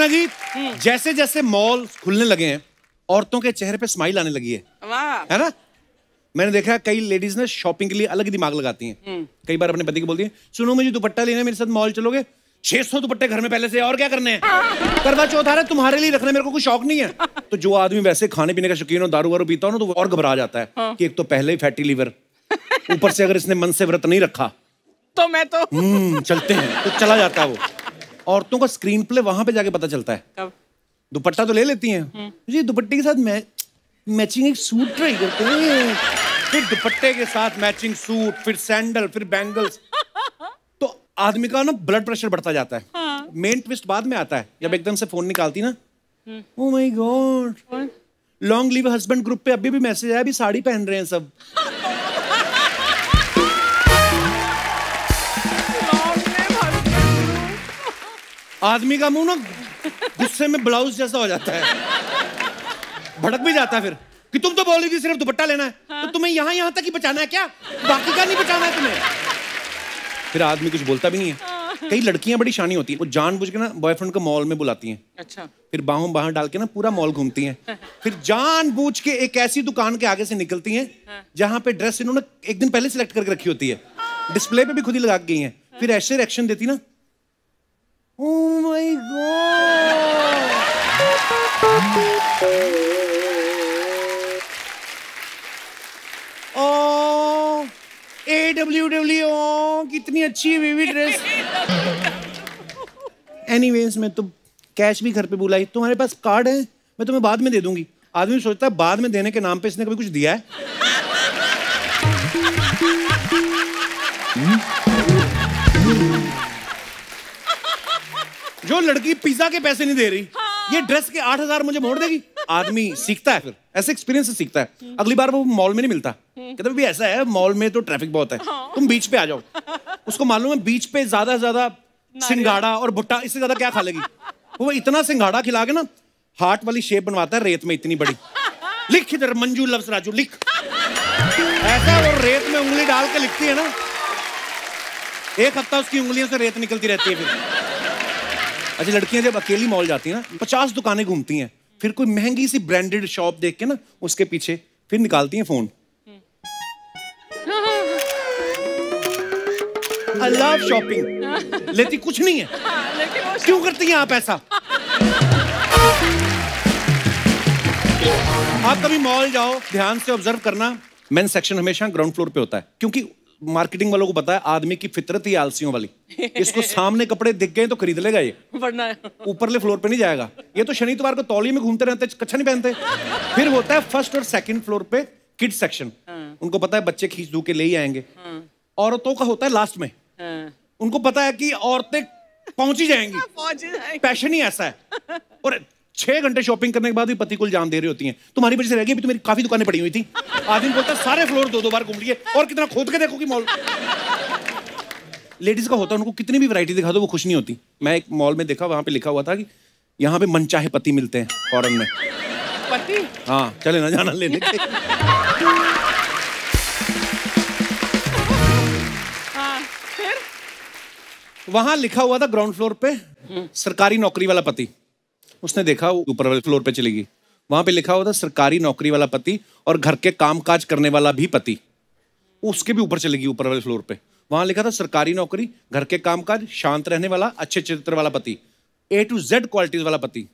अर्चना जी जैसे जैसे मॉल खुलने लगे हैं औरतों के चेहरे पे स्माइल आने लगी है। है ना? मैंने देखा है कई लेडीज़ ने शॉपिंग के लिए अलग ही दिमाग लगाती हैं। हम्म। कई बार अपने पति को बोलती हैं सुनो मुझे दुपट्टा लेना मेरे साथ मॉल चलोगे? 600 दुपट्टे घर में पहले से और क्या करने हैं? करवा चौथ आ रहा है तुम्हारे लिए रखने मेरे को कोई शौक नहीं है। तो जो आदमी वैसे खाने पीने का शौकीन हो दारू वारू पीता हो ना तो वो और घबरा जाता है हाँ। कि एक तो पहले ही फैटी लीवर ऊपर से अगर इसने मन से व्रत नहीं रखा। तो मैं तो हम्म चलते हैं तो चला जाता है वो। औरतों का स्क्रीन प्ले वहाँ पे जाके पता चलता है। कब? दुपट्टा तो ले लेती हैं। जी दुपट्टे के साथ मैचिंग एक सूट ट्राई करते हैं। फिर दुपट्टे के साथ मैचिंग सूट फिर सैंडल फिर बैंगल्स तो आदमी का ना ब्लड प्रेशर बढ़ता जाता है। मेन ट्विस्ट बाद में आता है। जब एकदम से फ़ोन निकालती ना। ओ my god long live husband group पे अभी भी मैसेज आया अभी साड़ी पहन रहे हैं सब। आदमी का मुँह ना गुस्से में ब्लाउज जैसा हो जाता है। भड़क भी जाता है फिर। कि तुम तो बोली थी सिर्फ़ दुपट्टा लेना है। तो तुम्हें यहाँ यहाँ तक ही बचाना है क्या? बाकी का नहीं बचाना है तुम्हें? फिर आदमी कुछ बोलता भी नहीं है। कई लड़कियाँ बड़ी शानी होती हैं। वो जानबूझ के ना बॉयफ्रेंड को मॉल में बुलाती हैं। अच्छा। फिर बाहों बाहर डाल के ना पूरा मॉल घूमती हैं। फिर जानबूझ के एक ऐसी दुकान के आगे से निकलती हैं जहाँ पे ड्रेस इन्होंने एक दिन पहले सिलेक्ट करके रखी होती है। डिस्प्ले पे भी खुद ही लगा के गई हैं। फिर ऐसे रिएक्शन देती ना Oh my god! Oh, कितनी अच्छी बेबी ड्रेस। एनीवेज मैं तो कैश भी घर पे बुलाई। तुम्हारे पास कार्ड है मैं तुम्हें बाद में दे दूँगी। आदमी सोचता है बाद में देने के नाम पे इसने कभी कुछ दिया है। जो लड़की पिज्जा के पैसे नहीं दे रही ये ड्रेस के आठ हज़ार मुझे मोड़ देगी। आदमी सीखता है फिर ऐसे एक्सपीरियंस से सीखता है। अगली बार वो मॉल में नहीं मिलता। कहता भी ऐसा है मॉल में तो ट्रैफ़िक बहुत है। तुम बीच पे आ जाओ। उसको मालूम है बीच पे ज़्यादा से ज़्यादा सिंगाड़ा और भुट्टा इससे ज़्यादा क्या खा लेगी? वो इतना सिंगाड़ा खिला के ना हार्ट वाली शेप बनवाता है रेत में इतनी बड़ी। लिख इधर मंजू लफ्स राजू लिख। ऐसा वो रेत में उंगली डाल के लिखती है ना। एक हफ़्ता उसकी उंगलियों से रेत निकलती रहती है फिर। अच्छा लड़कियाँ जब अकेली मॉल जाती हैं ना, पचास दुकानें घूमती हैं, फिर कोई महँगी सी ब्रांडेड शॉप देख के ना, उसके पीछे, फिर निकालती हैं फ़ोन। आई लव शॉपिंग लेती कुछ नहीं है। क्यों करती हैं आप ऐसा? आप कभी मॉल जाओ, ध्यान से ऑब्ज़र्व करना मेन सेक्शन हमेशा ग्राउंड फ्लोर पे होता है, क्योंकि मार्केटिंग वालों को पता है आदमी की फितरत ही आलसियों वाली। इसको सामने कपड़े दिख गए तो खरीद लेगा ये वरना ऊपरले फ्लोर पे नहीं जाएगा। ये तो शनिवार को तौली में घूमते रहते कच्छा नहीं पहनते। फिर होता है फ़र्स्ट और सेकंड फ्लोर पे किड सेक्शन उनको पता है बच्चे खींच धू के ले ही आएँगे। औरतों का होता है लास्ट में। हाँ, उनको पता है कि औरतें पहुँच ही जाएँगी। ही पैशन ही ऐसा है। और छह घंटे शॉपिंग करने के बाद भी पति को इल्ज़ाम दे रही होती हैं। तुम्हारी वजह से रह गई अभी तो मेरी काफ़ी दुकानें पड़ी हुई थी। आदमी बोलता सारे फ्लोर दो दो बार घूम लिए और कितना खोद के देखोगी मॉल लेडीज़ का होता है उनको कितनी भी वैरायटी दिखा दो वो खुश नहीं होती। मैं एक मॉल में देखा वहाँ पे लिखा हुआ था कि यहाँ पे मनचाहे पति मिलते हैं फॉरन में। पति? हाँ चले ना जाना लेने के हाँ वहाँ लिखा हुआ था ग्राउंड फ्लोर पे सरकारी नौकरी वाला पति। उसने देखा ऊपर वाले फ्लोर पे चली गई। वहाँ पे लिखा हुआ था, सरकारी नौकरी वाला पति और घर के कामकाज करने वाला भी पति। उसके भी ऊपर चली गई ऊपर वाले फ्लोर पे। वहाँ लिखा था, सरकारी नौकरी, घर के कामकाज, शांत रहने वाला, अच्छे चरित्र वाला पति। ए टू जेड क्वालिटीज वाला पति।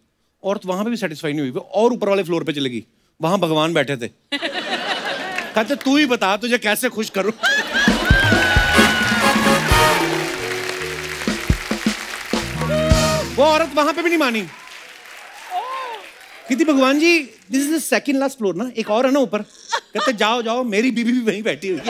और तो वहाँ पे भी सेटिस्फाई नहीं हुई और ऊपर वाले फ्लोर पे चली गई। वहाँ भगवान बैठे थे। कहते, तू ही बता, तुझे कैसे खुश करूँ? वो औरत वहाँ पे भी नहीं मानी। कहती भगवान जी this is the second last floor ना? एक और है ना ऊपर? कहते जाओ जाओ मेरी बीबी भी वहीं बैठी हुई है।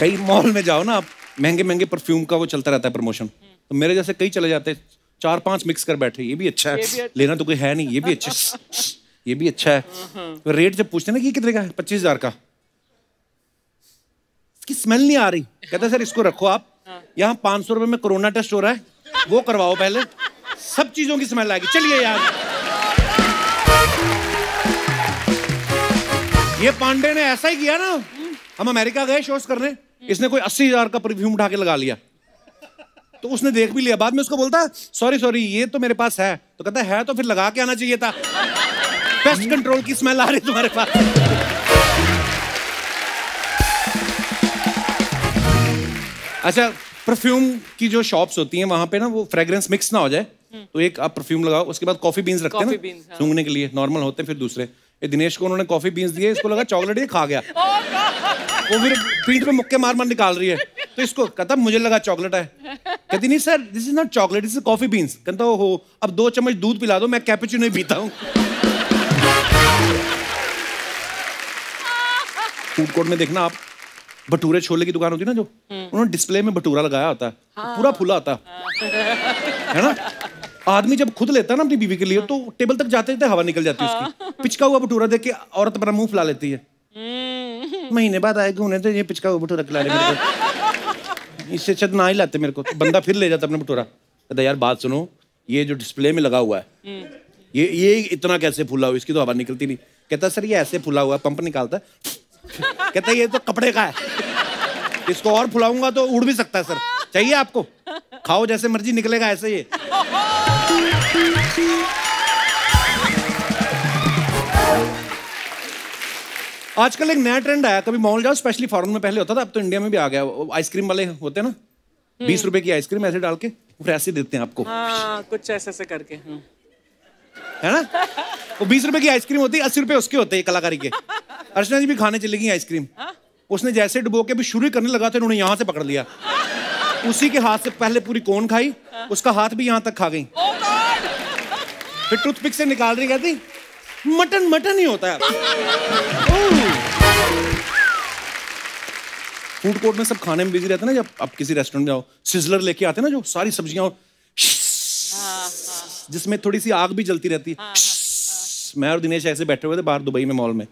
कई मॉल में जाओ ना आप महँगे महँगे परफ्यूम का वो चलता रहता है प्रमोशन तो मेरे जैसे कई चले जाते हैं चार पाँच मिक्स कर बैठे ये भी अच्छा है अच्छा। लेना तो कोई है नहीं ये भी अच्छा है ये भी अच्छा है। तो रेट जब पूछते ना कि कितने का है? पच्चीस हज़ार का। इसकी स्मेल नहीं आ रही। कहते सर इसको रखो आप यहाँ पाँच सौ रुपए में कोरोना टेस्ट हो रहा है, वो करवाओ पहले। सब चीज़ों की स्मेल आएगी। चलिए यार। ये पांडे ने ऐसा ही किया ना। हम अमेरिका गए शोज़ करने। इसने कोई अस्सी हज़ार का परफ्यूम उठा के लगा लिया। तो उसने देख भी लिया। बाद में उसको बोलता सॉरी सॉरी ये तो मेरे पास है। तो कहता, है तो फिर लगा के आना चाहिए था। पेस्ट कंट्रोल की स्मेल आ रही तुम्हारे पास। अच्छा परफ्यूम की जो शॉप्स होती हैं वहाँ पे ना वो फ्रेग्रेंस मिक्स ना हो जाए तो एक आप परफ्यूम लगाओ उसके बाद कॉफ़ी बीन्स रखते हैं ना हाँ। सूंघने के लिए नॉर्मल होते हैं फिर दूसरे। ये दिनेश को उन्होंने कॉफ़ी बीन्स दिए इसको लगा चॉकलेट ही खा गया। वो फिर पीठ पे मुक्के मार मार निकाल रही है। तो इसको कहता मुझे लगा चॉकलेट है। कहती नहीं sir this is not chocolate this is coffee beans कहता हो अब दो चम्मच दूध पिला दो मैं कैपेचिनो ही पीता हूँ। फ़ूड कोर्ट में देखना आप। भटूरे छोले की दुकान होती है ना जो उन्होंने डिस्प्ले में भटूरा लगाया होता है। पूरा फूला होता है। है ना? आदमी जब खुद लेता है ना अपनी बीवी के लिए तो टेबल तक जाते जाते हवा निकल जाती है उसकी। पिचका हुआ भटूरा देख के औरत अपना मुँह फुला लेती है। महीने बाद आएगा उन्हें तो ये पिचका हुआ भटूरा खिला रहे इससे अच्छा ना ही लाते मेरे को। बंदा फिर ले जाता अपना भटूरा। कहता यार बात सुनो ये जो डिस्प्ले में लगा हुआ है ये ये इतना कैसे फूला हुआ इसकी तो हवा निकलती नहीं। कहता सर ये ऐसे फूला हुआ है, पंप निकालता है। कहता ये तो कपड़े का है। इसको और फुलाऊँगा तो उड़ भी सकता है सर। चाहिए आपको? खाओ जैसे मर्ज़ी निकलेगा ऐसे ही। आजकल एक नया ट्रेंड आया। कभी मॉल जाओ स्पेशली फॉरेन में पहले होता था अब तो इंडिया में भी आ गया। आइसक्रीम वाले होते हैं ना बीस रुपए की आइसक्रीम ऐसे डाल के फिर ऐसे देते हैं आपको। हाँ कुछ ऐसे ऐसे करके हम्म। है ना? वो बीस रुपए की आइसक्रीम होती है अस्सी रुपए उसके होते हैं कलाकारी के। अर्चना जी भी खाने चली गई आइसक्रीम। उसने जैसे डुबो के भी शुरू करने लगा था उन्होंने यहाँ से पकड़ लिया। उसी के हाथ से पहले पूरी कोन खाई उसका हाथ भी यहाँ तक खा गई। Oh फिर टूथपिक से निकाल रही कहती मटन मटन ही होता है फ़ूड कोर्ट में सब खाने में बिज़ी रहते हैं ना जब आप किसी रेस्टोरेंट में जाओ सिजलर लेके आते हैं ना जो सारी सब्ज़ियाँ जिसमें थोड़ी सी आग भी जलती रहती है। मैं और दिनेश ऐसे बैठे हुए थे बाहर दुबई में मॉल में।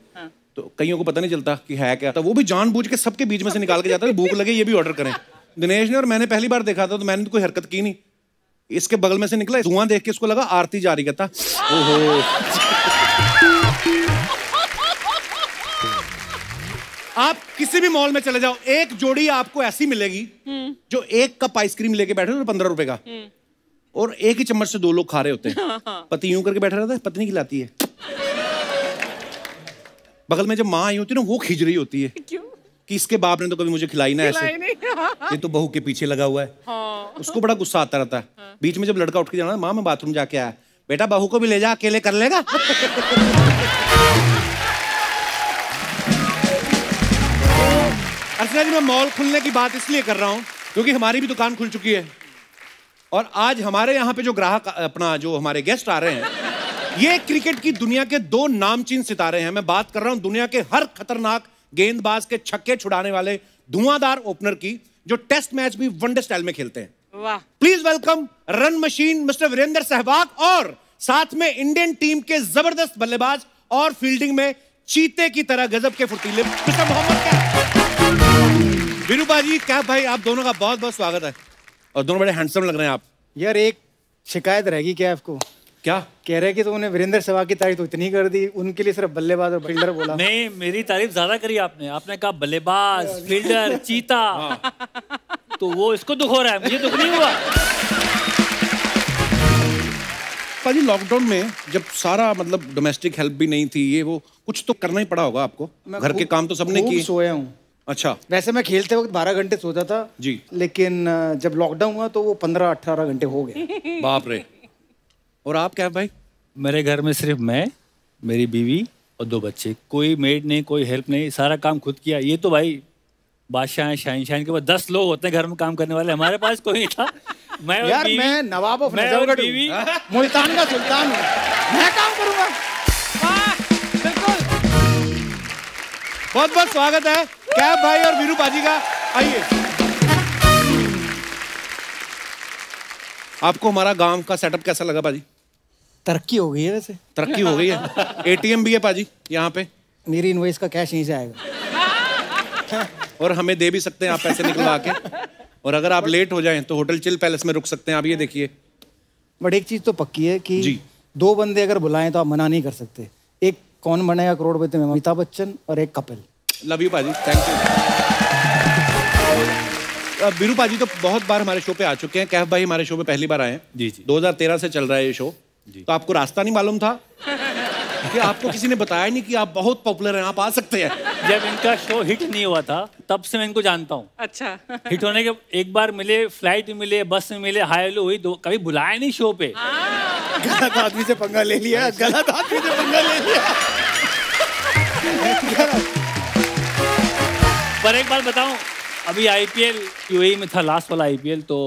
तो कईयों को पता नहीं चलता कि है क्या। तो वो भी जानबूझ के सबके बीच में से निकाल के जाता है भूख लगे ये भी ऑर्डर करें। दिनेश ने और मैंने पहली बार देखा था तो मैंने तो कोई हरकत की नहीं। इसके बगल में से निकला धुआँ देख के इसको लगा आरती जारी कहता ओहो। आप किसी भी मॉल में चले जाओ एक जोड़ी आपको ऐसी मिलेगी जो एक कप आइसक्रीम लेके बैठे हो पंद्रह रुपए का। और एक ही चम्मच से दो लोग खा रहे होते हैं। पति यूँ करके बैठा रहता है पत्नी खिलाती है। बगल में जब माँ आई होती है ना वो खींच रही होती है। क्यों? कि इसके बाप ने तो कभी मुझे खिलाई ना ऐसे। ये तो बहू के पीछे लगा हुआ है। हाँ। उसको बड़ा गुस्सा आता रहता है। हाँ। बीच में जब लड़का उठ के जाना माँ मैं बाथरूम जाके आया। बेटा बहू को भी ले जा अकेले कर लेगा? अर्चना जी मैं मॉल खुलने की बात इसलिए कर रहा हूँ क्योंकि हमारी भी दुकान खुल चुकी है। और आज हमारे यहाँ पे जो ग्राहक अपना जो हमारे गेस्ट आ रहे हैं ये क्रिकेट की दुनिया के दो नामचीन सितारे हैं। मैं बात कर रहा हूँ दुनिया के हर खतरनाक गेंदबाज के छक्के छुड़ाने वाले धुआंधार ओपनर की जो टेस्ट मैच भी वनडे स्टाइल में खेलते हैं। वाह। Please welcome run machine mister Virender Sehwag और साथ में इंडियन टीम के ज़बरदस्त बल्लेबाज और फील्डिंग में चीते की तरह गजब के फुर्तीले मिस्टर मोहम्मद कैफ जी कैफ भाई आप दोनों का बहुत बहुत स्वागत है। और दोनों बड़े हैंडसम लग रहे हैं आप। यार एक शिकायत रहेगी क्या आपको? क्या? कह रहे कि तो उन्हें वीरेंद्र सहवाग की तारीफ़ तो इतनी कर दी उनके लिए सिर्फ़ बल्लेबाज और फील्डर बोला। नहीं मेरी तारीफ़ ज़्यादा करी आपने। आपने कहा बल्लेबाज फील्डर चीता। तो वो इसको दुख हो रहा है मुझे दुख नहीं हुआ। पाजी लॉकडाउन में जब सारा मतलब डोमेस्टिक हेल्प भी नहीं थी ये वो कुछ तो करना ही पड़ा होगा आपको? घर के काम तो सबने किए। सोया हूँ। अच्छा। वैसे मैं खेलते वक्त बारह घंटे सोता था जी। लेकिन जब लॉकडाउन हुआ तो वो पंद्रह अठारह घंटे हो गए। बाप रे। और आप क्या भाई? मेरे घर में सिर्फ़ मैं मेरी बीवी और दो बच्चे। कोई मेड नहीं कोई हेल्प नहीं सारा काम खुद किया। ये तो भाई बादशाह हैं शाइन शाइन के बाद दस लोग होते हैं घर में काम करने वाले। हमारे पास कोई नहीं था। मैं और यार मैं नवाब ऑफ़ नजफगढ़ बीवी मुल्तान का सुल्तान हूँ। मैं काम करूँगा। बिल्कुल। बहुत बहुत स्वागत है। कैब भाई और वीरू पाजी का। आइए। आपको हमारा गाँव का सेटअप कैसा लगा पाजी? तरक्की हो गई है वैसे। तरक्की हो गई है। एटीएम भी है पाजी यहाँ पे। मेरी इनवॉइस का कैश यहीं से आएगा। और हमें दे भी सकते हैं आप पैसे निकलवा के। और अगर आप लेट हो जाएँ तो होटल चिल पैलेस में रुक सकते हैं आप ये देखिए। बट एक चीज़ तो पक्की है कि जी। दो बंदे अगर बुलाएँ तो आप मना नहीं कर सकते। एक कौन बनेगा करोड़पति में? अमिताभ बच्चन और एक कपिल। लव यू पाजी। थैंक यू बीरू पाजी तो बहुत बार हमारे शो पे आ चुके हैं। कैफ भाई हमारे शो पे पहली बार आए हैं। जी, जी। 2013 से चल रहा है ये शो तो आपको रास्ता नहीं मालूम था? कि आपको किसी ने बताया नहीं कि आप बहुत पॉपुलर हैं आप आ सकते हैं? जब इनका शो हिट नहीं हुआ था तब से मैं इनको जानता हूँ। अच्छा। हिट होने के एक बार मिले फ़्लाइट में मिले बस में मिले हाई हेलो हुई दो कभी बुलाया नहीं शो पे। गलत आदमी से पंगा ले लिया गलत आदमी से पंगा ले लिया। पर एक बार बताऊँ अभी आईपीएल यूएई में था लास्ट वाला आईपीएल तो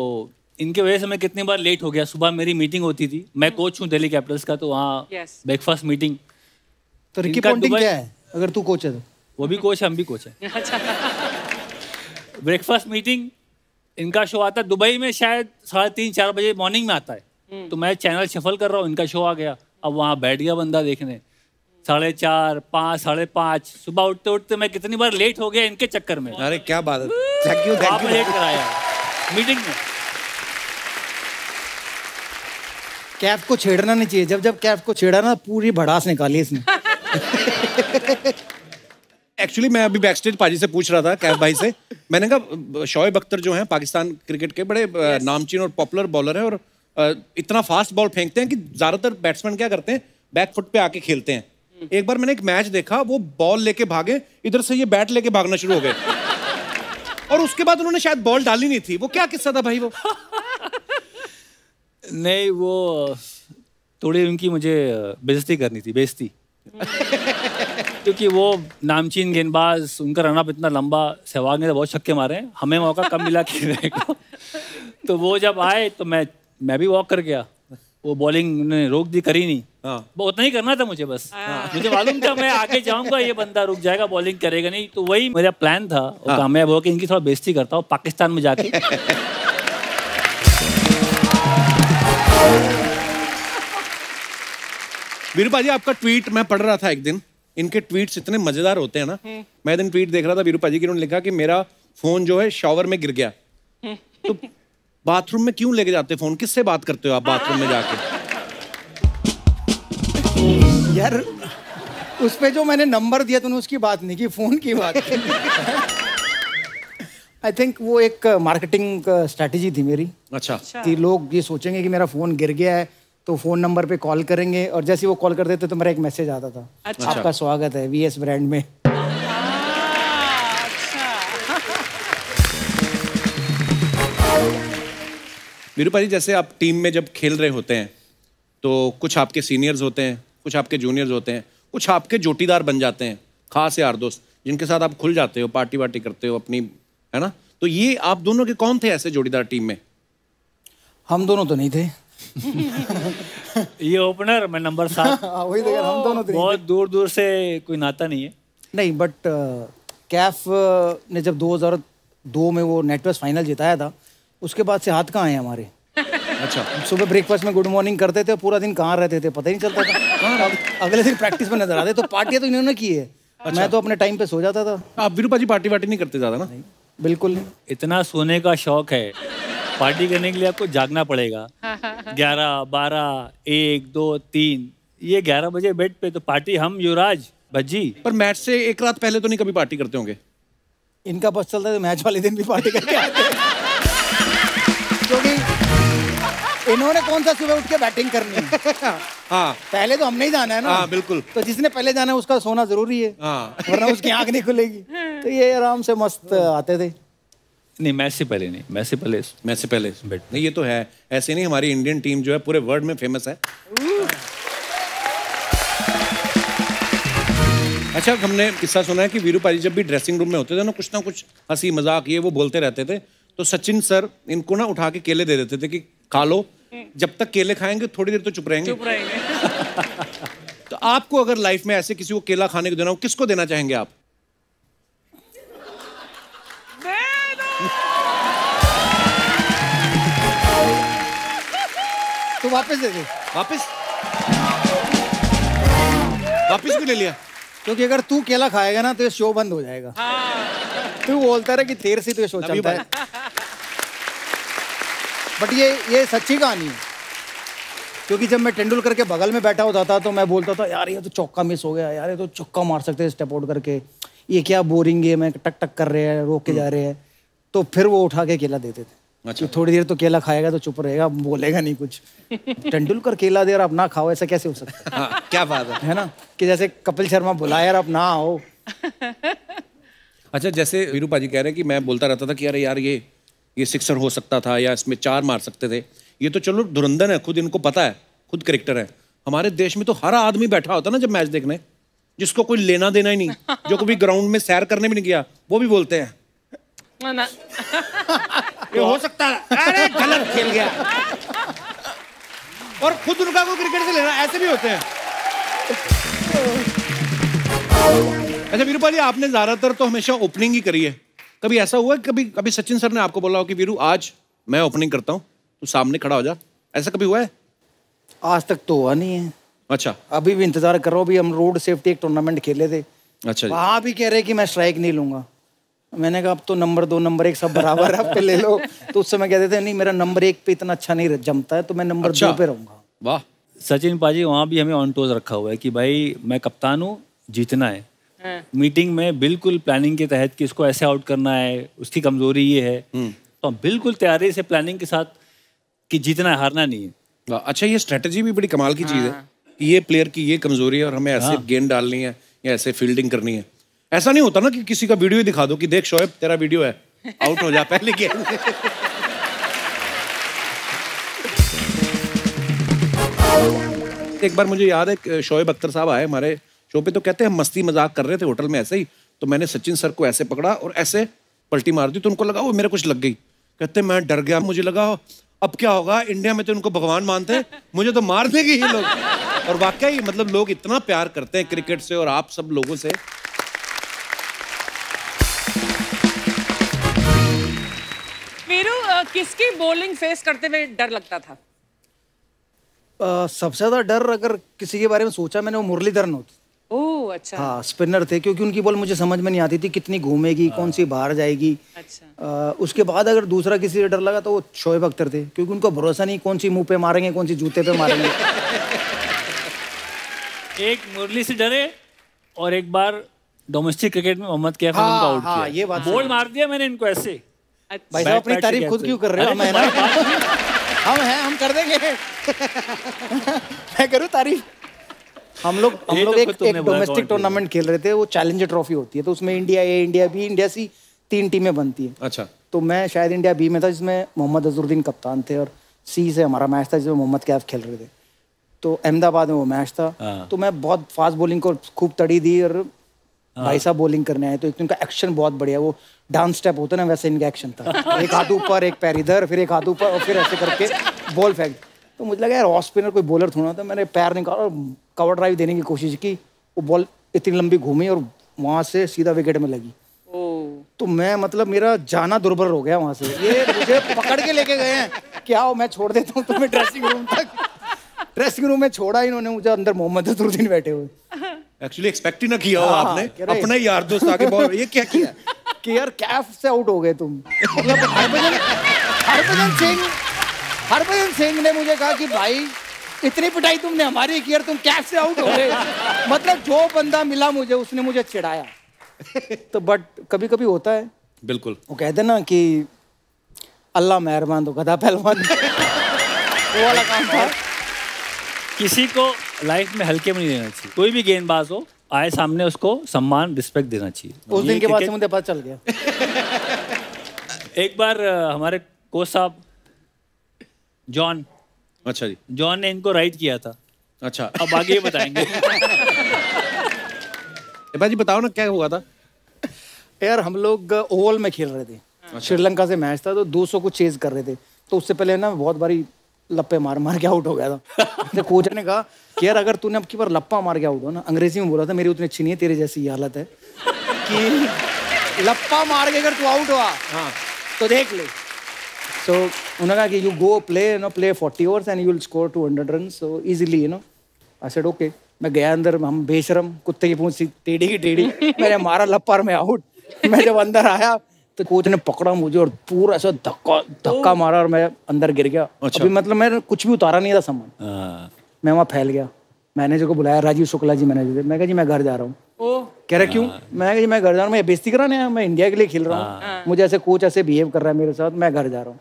इनके वजह से मैं कितनी बार लेट हो गया। सुबह मेरी मीटिंग होती थी। मैं कोच हूँ दिल्ली कैपिटल्स का तो वहाँ Yes. ब्रेकफास्ट मीटिंग तो रिकी इनका पॉन्टिंग क्या है? अगर तू कोच है तो। वो भी कोच है हम भी कोच है। ब्रेकफास्ट मीटिंग इनका शो आता है दुबई में शायद साढ़े तीन चार बजे मॉर्निंग में आता है। तो मैं चैनल शफल कर रहा हूँ इनका शो आ गया। अब वहाँ बैठ गया बंदा देखने। साढ़े चार पाँच साढ़े पाँच। सुबह उठते उठते मैं कितनी बार लेट हो गया इनके चक्कर में। अरे क्या बात है। Thank you thank you late कराया। मीटिंग में। कैफ को छेड़ना नहीं चाहिए। जब जब कैफ को छेड़ा ना पूरी भड़ास निकाली इसने। एक्चुअली मैं अभी बैकस्टेज पाजी से पूछ रहा था कैफ भाई से। मैंने कहा शोएब अख्तर जो हैं पाकिस्तान क्रिकेट के बड़े अ, नामचीन और पॉपुलर बॉलर हैं और इतना फास्ट बॉल फेंकते हैं कि ज़्यादातर बैट्समैन क्या करते हैं बैक फुट पे आके खेलते हैं। एक बार मैंने एक मैच देखा वो बॉल लेके भागे इधर से ये बैट लेके भागना शुरू हो गए। और उसके बाद उन्होंने शायद बॉल डाली नहीं थी। वो क्या किस्सा था भाई वो? नहीं वो थोड़ी उनकी मुझे बेजती करनी थी बेजती क्योंकि वो नामचीन गेंदबाज उनका रनअप इतना लंबा सहवाग ने तो बहुत छक्के मारे हैं। हमें मौका कम मिला खेलने को। तो वो जब आए तो मैं मैं भी वॉक कर गया। वो बॉलिंग उन्होंने रोक दी करी नहीं। हाँ। वो उतना ही करना था मुझे बस। मुझे मालूम था मैं आगे जाऊँगा ये बंदा रुक जाएगा बॉलिंग करेगा नहीं। तो वही मेरा प्लान था। और कामयाब हो कि इनकी थोड़ा बेइज्जती करता हूँ पाकिस्तान में जाके। वीरू पाजी आपका ट्वीट मैं पढ़ रहा था एक दिन। इनके ट्वीट्स इतने मज़ेदार होते हैं ना। मैं दिन ट्वीट देख रहा था वीरू पाजी की, उन्होंने लिखा कि मेरा फ़ोन जो है शॉवर में गिर गया। तो बाथरूम में क्यों लेके जाते फ़ोन किससे बात करते हो आप बाथरूम में जाके? यार, उस पे जो मैंने नंबर दिया, तूने उसकी बात नहीं की फ़ोन की बात आई थिंक वो एक मार्केटिंग स्ट्रेटेजी थी मेरी। अच्छा। कि लोग ये सोचेंगे कि मेरा फ़ोन गिर गया है तो फ़ोन नंबर पे कॉल करेंगे और जैसे वो कॉल कर देते तो मेरा एक मैसेज आता था। अच्छा। आपका स्वागत है वीएस ब्रांड में। पाजी जैसे आप टीम में जब खेल रहे होते हैं तो कुछ आपके सीनियर्स होते हैं कुछ आपके जूनियर्स होते हैं कुछ आपके जोटीदार बन जाते हैं खास यार दोस्त जिनके साथ आप खुल जाते हो पार्टी वार्टी करते हो अपनी है ना? तो ये आप दोनों के कौन थे ऐसे जोड़ीदार टीम में? हम दोनों तो नहीं थे। ये ओपनर मैं नंबर सात। हाँ, वही तो यार, हम दोनों तो नहीं बहुत दूर दूर से कोई नाता नहीं है। नहीं बट कैफ ने जब 2002 में वो नेटवर्स फाइनल जिताया था उसके बाद से हाथ कहाँ आए हमारे? अच्छा। सुबह ब्रेकफास्ट में गुड मॉर्निंग करते थे पूरा दिन कहाँ रहते थे पता ही नहीं चलता था। अगले दिन प्रैक्टिस में नज़र आते तो पार्टियाँ तो इन्होंने की है। अच्छा। मैं तो अपने टाइम पे सो जाता था। आप वीरू पाजी पार्टी वार्टी नहीं करते ज़्यादा ना? बिल्कुल। इतना सोने का शौक है। पार्टी करने के लिए आपको जागना पड़ेगा। ग्यारह बारह एक दो तीन ये ग्यारह बजे बेड पे तो पार्टी हम युवराज भज्जी। पर मैच से एक रात पहले तो नहीं कभी पार्टी करते होंगे? इनका बस चलता है तो मैच वाले दिन भी पार्टी करके आते हैं। क्योंकि इन्होंने कौन सा सुबह उठ के बैटिंग करनी है? हाँ। पहले तो हमने ही जाना है ना। हाँ, बिल्कुल। तो जिसने पहले जाना है उसका सोना ज़रूरी है। हाँ। वरना उसकी आँख नहीं खुलेगी। तो ये आराम से मस्त आते थे। नहीं मैच से पहले नहीं मैच से पहले मैच से पहले नहीं ये तो है। ऐसे नहीं हमारी इंडियन टीम जो है पूरे वर्ल्ड में फ़ेमस है। अच्छा हमने किस्सा सुना है कि वीरू पाजी जब भी ड्रेसिंग रूम में होते थे ना कुछ ना कुछ हँसी मज़ाक ये वो बोलते रहते थे तो सचिन सर इनको ना उठा के केले दे देते थे कि खा लो। जब तक केले खाएँगे थोड़ी देर तो चुप रहेंगे। चुप रहेंगे। तो आपको अगर लाइफ में ऐसे किसी को केला खाने को देना हो किसको देना चाहेंगे आप? तो वापस दे दे। वापस? वापस भी ले लिया? क्योंकि अगर तू केला खाएगा ना तो ये शो बंद हो जाएगा। तू बोलता रहा कि देर से तो ये शो चलता है। बट ये ये सच्ची कहानी है। क्योंकि जब मैं तेंदुलकर के बगल में बैठा होता था तो मैं बोलता था यार ये तो चौका मिस हो गया यार ये तो चौका मार सकते हैं स्टेप आउट करके। ये क्या बोरिंग गेम है टक टक कर रहे हैं रोक के जा रहे हैं। तो फिर वो उठा के केला देते थे। अच्छा। थोड़ी देर तो केला खाएगा तो चुप रहेगा बोलेगा नहीं कुछ। तेंदुलकर केला दे और आप ना खाओ ऐसा कैसे हो सकता है? हाँ क्या बात है। है ना? कि जैसे कपिल शर्मा बुलाए यार आप ना आओ। अच्छा जैसे वीरू पाजी कह रहे हैं कि मैं बोलता रहता था कि अरे यार ये ये सिक्सर हो सकता था या इसमें चार मार सकते थे। ये तो चलो धुरंधर है खुद इनको पता है खुद करेक्टर है। हमारे देश में तो हर आदमी बैठा होता ना जब मैच देखने जिसको कोई लेना देना ही नहीं जो कभी ग्राउंड में सैर करने भी नहीं गया वो भी बोलते हैं। ये हो सकता है। अरे गलत खेल गया। और खुद उनका कोई क्रिकेट से लेना ऐसे भी होते हैं। अच्छा वीरू जी आपने ज़्यादातर तो हमेशा ओपनिंग ही करी है। कभी ऐसा हुआ है? कभी कभी सचिन सर ने आपको बोला हो कि वीरू आज मैं ओपनिंग करता हूँ तू सामने खड़ा हो जा। ऐसा कभी हुआ है? आज तक तो हुआ नहीं है। अच्छा। अभी भी इंतज़ार कर रहा हूँ अभी हम रोड सेफ्टी एक टूर्नामेंट खेले थे। अच्छा जी। वहाँ भी कह रहे कि मैं स्ट्राइक नहीं लूँगा। मैंने कहा अब तो नंबर दो नंबर एक सब बराबर है अब पे ले लो। तो उस समय कहते थे नहीं मेरा नंबर एक पे इतना अच्छा नहीं जमता है तो मैं नंबर अच्छा। दो पे रहूँगा। वाह। सचिन पाजी वहाँ भी हमें ऑन टोज रखा हुआ है कि भाई मैं कप्तान हूँ जीतना हाँ। मीटिंग में बिल्कुल प्लानिंग के तहत कि इसको ऐसे आउट करना है उसकी कमज़ोरी ये है। तो हम बिल्कुल तैयारी से प्लानिंग के साथ कि जीतना है हारना नहीं है। अच्छा ये स्ट्रेटजी भी बड़ी कमाल की चीज़ है कि ये प्लेयर की ये कमज़ोरी है और हमें ऐसे गेंद डालनी है या ऐसे फील्डिंग करनी है। ऐसा नहीं होता ना कि किसी का वीडियो दिखा दो कि देख शोएब तेरा वीडियो है। आउट हो जा पहले गेंद एक बार मुझे याद है शोएब अख्तर साहब आए हमारे शो पे तो कहते हैं हम मस्ती मज़ाक कर रहे थे होटल में ऐसे ही तो मैंने सचिन सर को ऐसे पकड़ा और ऐसे पलटी मार दी तो उनको लगा वो मेरे कुछ लग गई। कहते मैं डर गया मुझे लगा अब क्या होगा इंडिया में तो उनको भगवान मानते हैं मुझे तो मार देंगे ही लोग। और वाकई मतलब लोग इतना प्यार करते हैं क्रिकेट से और आप सब लोगों से। किसकी बॉलिंग फेस करते हुए डर लगता था? अ, सबसे ज़्यादा डर अगर किसी के बारे में सोचा मैंने वो मुरलीधरन होती ओह अच्छा। हाँ स्पिनर थे क्योंकि उनकी बॉल मुझे समझ में नहीं आती थी कितनी घूमेगी कौन सी बाहर जाएगी। अच्छा। अ, उसके बाद अगर दूसरा किसी से डर लगा तो वो शोएब अख्तर थे क्योंकि उनको भरोसा नहीं कौन सी मुँह पे मारेंगे कौन सी जूते पे मारेंगे। एक मुरली से डरे और एक बार डोमेस्टिक क्रिकेट में मोहम्मद कैफ हाँ, उनको आउट हाँ, किया। ये बात बॉल मार दिया मैंने इनको ऐसे। अच्छा। भाई साहब अपनी तारीफ़ खुद क्यों कर रहे हो? हम है हम हैं हम कर देंगे। मैं करूँ तारीफ़? हम लोग हम लोग तो एक एक डोमेस्टिक टूर्नामेंट खेल रहे थे वो चैलेंजर ट्रॉफी होती है तो उसमें India A India B India C तीन टीमें बनती है। अच्छा। तो मैं शायद इंडिया बी में था जिसमें मोहम्मद अजरुद्दीन कप्तान थे और सी से हमारा मैच था जिसमें मोहम्मद कैफ खेल रहे थे। तो अहमदाबाद में वो मैच था। हाँ। तो मैं बहुत फास्ट बॉलिंग को खूब तड़ी दी और भाई साहब बॉलिंग करने आए तो एक तो इनका एक्शन बहुत बढ़िया वो डांस स्टेप होता है ना वैसे इनका एक्शन था। एक हाथ ऊपर एक पैर इधर फिर एक हाथ ऊपर और फिर ऐसे करके बॉल फेंक तो मुझे लगा यार ऑफ़ स्पिनर कोई बॉलर थोड़ा था मैंने पैर निकाला और कवर ड्राइव देने की कोशिश की वो बॉल इतनी लंबी घूमी और वहाँ से सीधा विकेट में लगी। तो मैं मतलब मेरा जाना दुर्बल हो गया वहाँ से। ये मुझे पकड़ के लेके गए हैं क्या हो मैं छोड़ देता हूँ तुम्हें ड्रेसिंग रूम तक। ड्रेसिंग रूम में छोड़ा इन्होंने मुझे अंदर मोहम्मद अजरुद्दीन बैठे हुए। एक्चुअली एक्सपेक्ट ही ना किया हो हाँ, आपने। अपना यार दोस्त आके बॉल ये क्या किया? कि यार कैफ से आउट हो गए तुम। मतलब हरभजन हरभजन सिंह हरभजन सिंह ने मुझे कहा कि भाई इतनी पिटाई तुमने हमारी की यार तुम कैफ से आउट हो गए? मतलब जो बंदा मिला मुझे उसने मुझे चिढ़ाया। तो बट कभी कभी होता है। बिल्कुल। वो कहते ना कि अल्लाह मेहरबान तो गधा पहलवान। वो वाला काम था। किसी को लाइफ में हल्के में नहीं देना चाहिए। कोई भी गेंदबाज हो आए सामने उसको सम्मान रिस्पेक्ट देना चाहिए। उस दिन के बाद से मुझे पता चल गया। एक बार हमारे कोच साहब जॉन अच्छा जी। जॉन ने इनको राइट किया था। अच्छा। अब आगे ये बताएँगे। ए भाई बताओ ना क्या हुआ था? यार हम लोग ओवल में खेल रहे थे। अच्छा। श्रीलंका से मैच था तो 200 को चेज कर रहे थे। तो उससे पहले ना बहुत बारी लप्पे मार मार के आउट हो गया था। तो कोच ने कहा कि यार अगर तूने अब की बार लप्पा मार के आउट हो ना अंग्रेज़ी में बोला था मेरी उतनी अच्छी नहीं है तेरी जैसी ये हालत है। कि लप्पा मार के अगर तू आउट हुआ हाँ। तो देख ले। सो उन्होंने कहा कि you go play you know play forty overs and you will score two hundred run so easily you know I said okay मैं गया अंदर हम बेशरम कुत्ते की पूंछ सी टेढ़ी की टेढ़ी। मैंने मारा लप्पर में आउट मैं जब अंदर आया तो कोच ने पकड़ा मुझे और पूरा ऐसा धक्का धक्का मारा और मैं अंदर गिर गया। अच्छा। अभी मतलब मैंने कुछ भी उतारा नहीं था सामान। हाँ, मैं वहाँ फैल गया। मैनेजर को बुलाया राजीव शुक्ला जी मैनेजर थे मैं कहा जी मैं घर जा रहा हूँ। कह रहा क्यों? मैं कहा, जी मैं घर जा रहा हूँ मैं बेइज्जती कराने मैं इंडिया के लिए खेल रहा हूँ। मुझे ऐसे कोच ऐसे बिहेव कर रहा है मेरे साथ मैं घर जा रहा हूँ।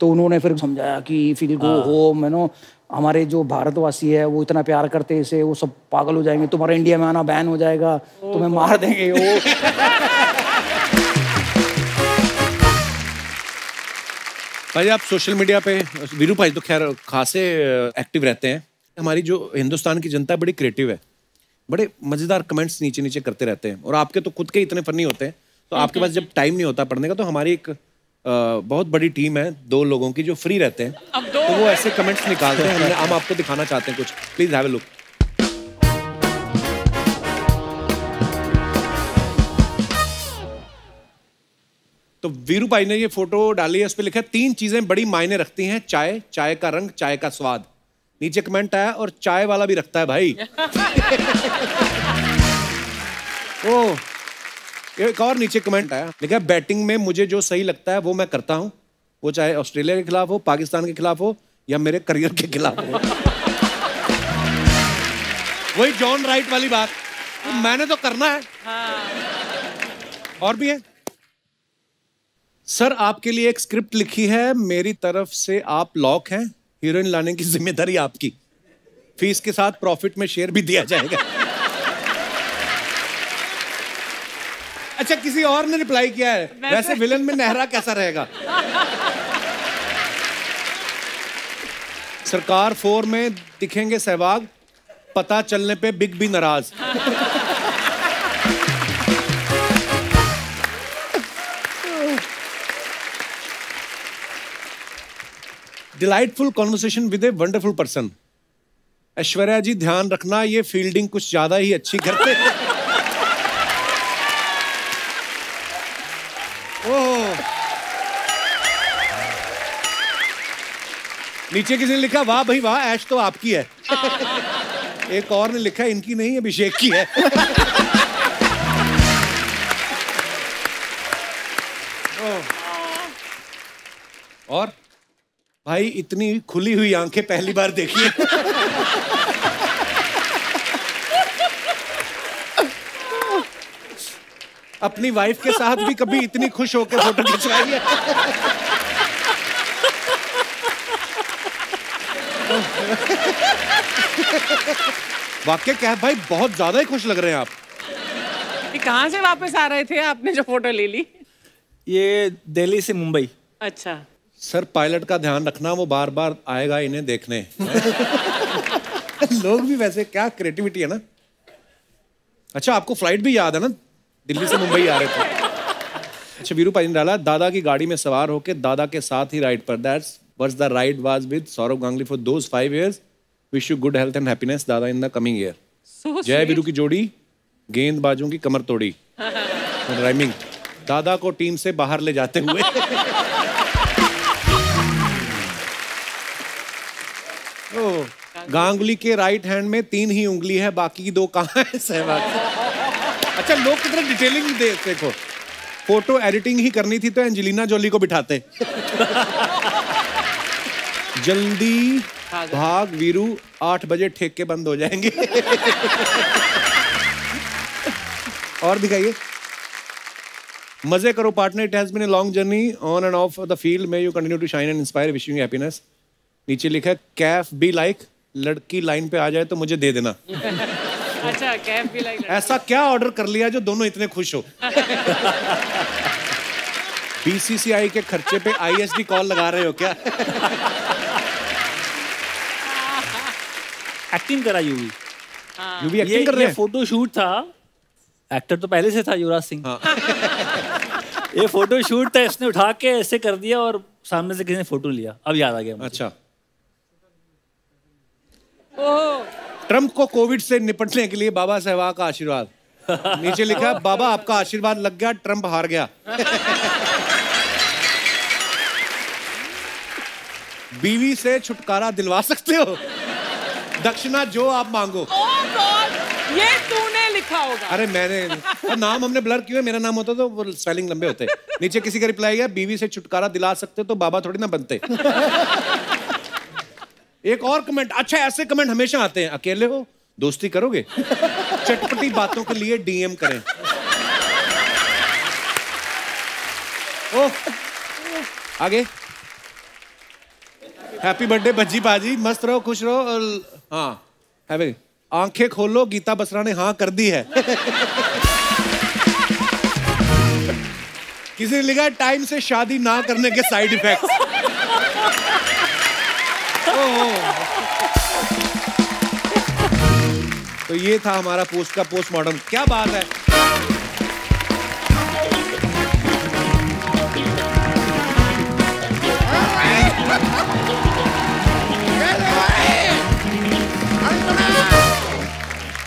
तो उन्होंने फिर समझाया कि फिर गो होम है नो हमारे जो भारतवासी है वो इतना प्यार करते हैं इसे वो सब पागल हो जाएँगे तुम्हारा इंडिया में आना बैन हो जाएगा तुम्हें मार देंगे वो। भाई आप सोशल मीडिया पे वीरू भाई तो खैर खासे एक्टिव रहते हैं। हमारी जो हिंदुस्तान की जनता बड़ी क्रिएटिव है। बड़े मज़ेदार कमेंट्स नीचे नीचे करते रहते हैं। और आपके तो खुद के इतने फनी होते हैं। तो आपके पास जब टाइम नहीं होता पढ़ने का तो हमारी एक बहुत बड़ी टीम है दो लोगों की जो फ्री रहते हैं। अब दो तो वो ऐसे कमेंट्स निकालते हैं हम आपको दिखाना चाहते हैं कुछ। प्लीज़ हैव ए लुक तो वीरू भाई ने ये फ़ोटो डाली है इस पर लिखा है तीन चीज़ें बड़ी मायने रखती हैं चाय चाय का रंग चाय का स्वाद। नीचे कमेंट आया और चाय वाला भी रखता है भाई। ओ एक और नीचे कमेंट आया। लिखा बैटिंग में मुझे जो सही लगता है, वो मैं करता हूँ। वो चाहे ऑस्ट्रेलिया के खिलाफ हो, पाकिस्तान के खिलाफ हो, या मेरे करियर के खिलाफ हो। वही जॉन राइट वाली बात। तो मैंने तो करना है। और भी है? सर, आपके लिए एक स्क्रिप्ट लिखी है। मेरी तरफ़ से आप लॉक हैं। हीरोइन लाने की ज़िम्मेदारी आपकी। फ़ीस के साथ प्रॉफिट में शेयर भी दिया जाएगा। अच्छा किसी और ने रिप्लाई किया है। वैसे विलन में नेहरा कैसा रहेगा? सरकार फोर में दिखेंगे सहवाग पता चलने पे बिग भी नाराज़। Delightful conversation with a wonderful person Aishwarya ji ध्यान रखना ये फील्डिंग कुछ ज़्यादा ही अच्छी करते हैं। नीचे किसी ने लिखा वाह भाई वाह ऐश तो आपकी है. एक और ने लिखा इनकी नहीं अभिषेक की है. और? भाई इतनी खुली हुई आँखें पहली बार देखी है। अपनी वाइफ के साथ भी कभी इतनी खुश होकर फ़ोटो खिंचवाई है? वाक्य क्या है? भाई बहुत ज़्यादा ही खुश लग रहे हैं आप। ये कहाँ से वापस आ रहे थे? आपने जो फ़ोटो ले ली। ये दिल्ली से मुंबई। अच्छा। सर पायलट का ध्यान रखना वो बार बार आएगा इन्हें देखने। लोग भी वैसे क्या क्रिएटिविटी है ना? अच्छा आपको फ़्लाइट भी याद है ना? दिल्ली से मुंबई आ रहे थे। अच्छा वीरू भाई ने डाला दादा की गाड़ी में सवार होके दादा के साथ ही राइड पर। That's what's the ride was with Saurav Ganguly for those five years wish you good health and happiness Dada in the coming year So जय. वीरू की जोड़ी गेंदबाजों की कमर तोड़ी राइमिंग दादा को टीम से बाहर ले जाते हुए ओह, गांगुली के राइट हैंड में तीन ही उंगली है बाकी की दो कहाँ है सहवाग अच्छा लोग कितने डिटेलिंग दे देखो फ़ोटो एडिटिंग ही करनी थी तो एंजेलिना जोली को बिठाते जल्दी भाग वीरू आठ बजे ठेके बंद हो जाएँगे। और दिखाइए। मज़े करो partner it has been a long journey on and off the field में you continue to shine and inspire wishing you happiness नीचे लिखा है कैफ बी लाइक लड़की लाइन पे आ जाए तो मुझे दे देना। अच्छा कैब भी लाइक ऐसा क्या ऑर्डर कर लिया जो दोनों इतने खुश हो? बीसीसीआई के खर्चे पे आईएसडी कॉल लगा रहे हो क्या? एक्टिंग करा यूवी यू भी एक्टिंग कर रहे हैं। फ़ोटो शूट था। एक्टर तो पहले से था युवराज सिंह। ये फ़ोटो शूट था इसने उठा के ऐसे कर दिया और सामने से किसी ने फ़ोटो लिया। अब याद आ गया मुझे। अच्छा। ओह। ट्रंप को कोविड से निपटने के लिए बाबा सहवाग का आशीर्वाद। नीचे लिखा बाबा आपका आशीर्वाद लग गया ट्रंप हार गया। बीवी से छुटकारा दिलवा सकते हो? दक्षिणा जो आप मांगो। गॉड ये तूने लिखा होगा। अरे मैंने नाम हमने ब्लर किया मेरा नाम होता तो वो स्पेलिंग लंबे होते। नीचे किसी का रिप्लाई गया बीवी से छुटकारा दिला सकते तो बाबा थोड़ी ना बनते। एक और कमेंट अच्छा ऐसे कमेंट हमेशा आते हैं। अकेले हो दोस्ती करोगे? चटपट बातों के लिए डीएम करें। ओ आगे। हैप्पी बर्थडे भज्जी बाजी मस्त रहो खुश रहो और हाँ। है भाई। आँखें खोलो, गीता बसरा ने हाँ कर दी है। किसी ने लिखा टाइम से शादी ना करने के साइड इफ़ेक्ट तो ये था हमारा पोस्ट का पोस्टमार्टम क्या बात है।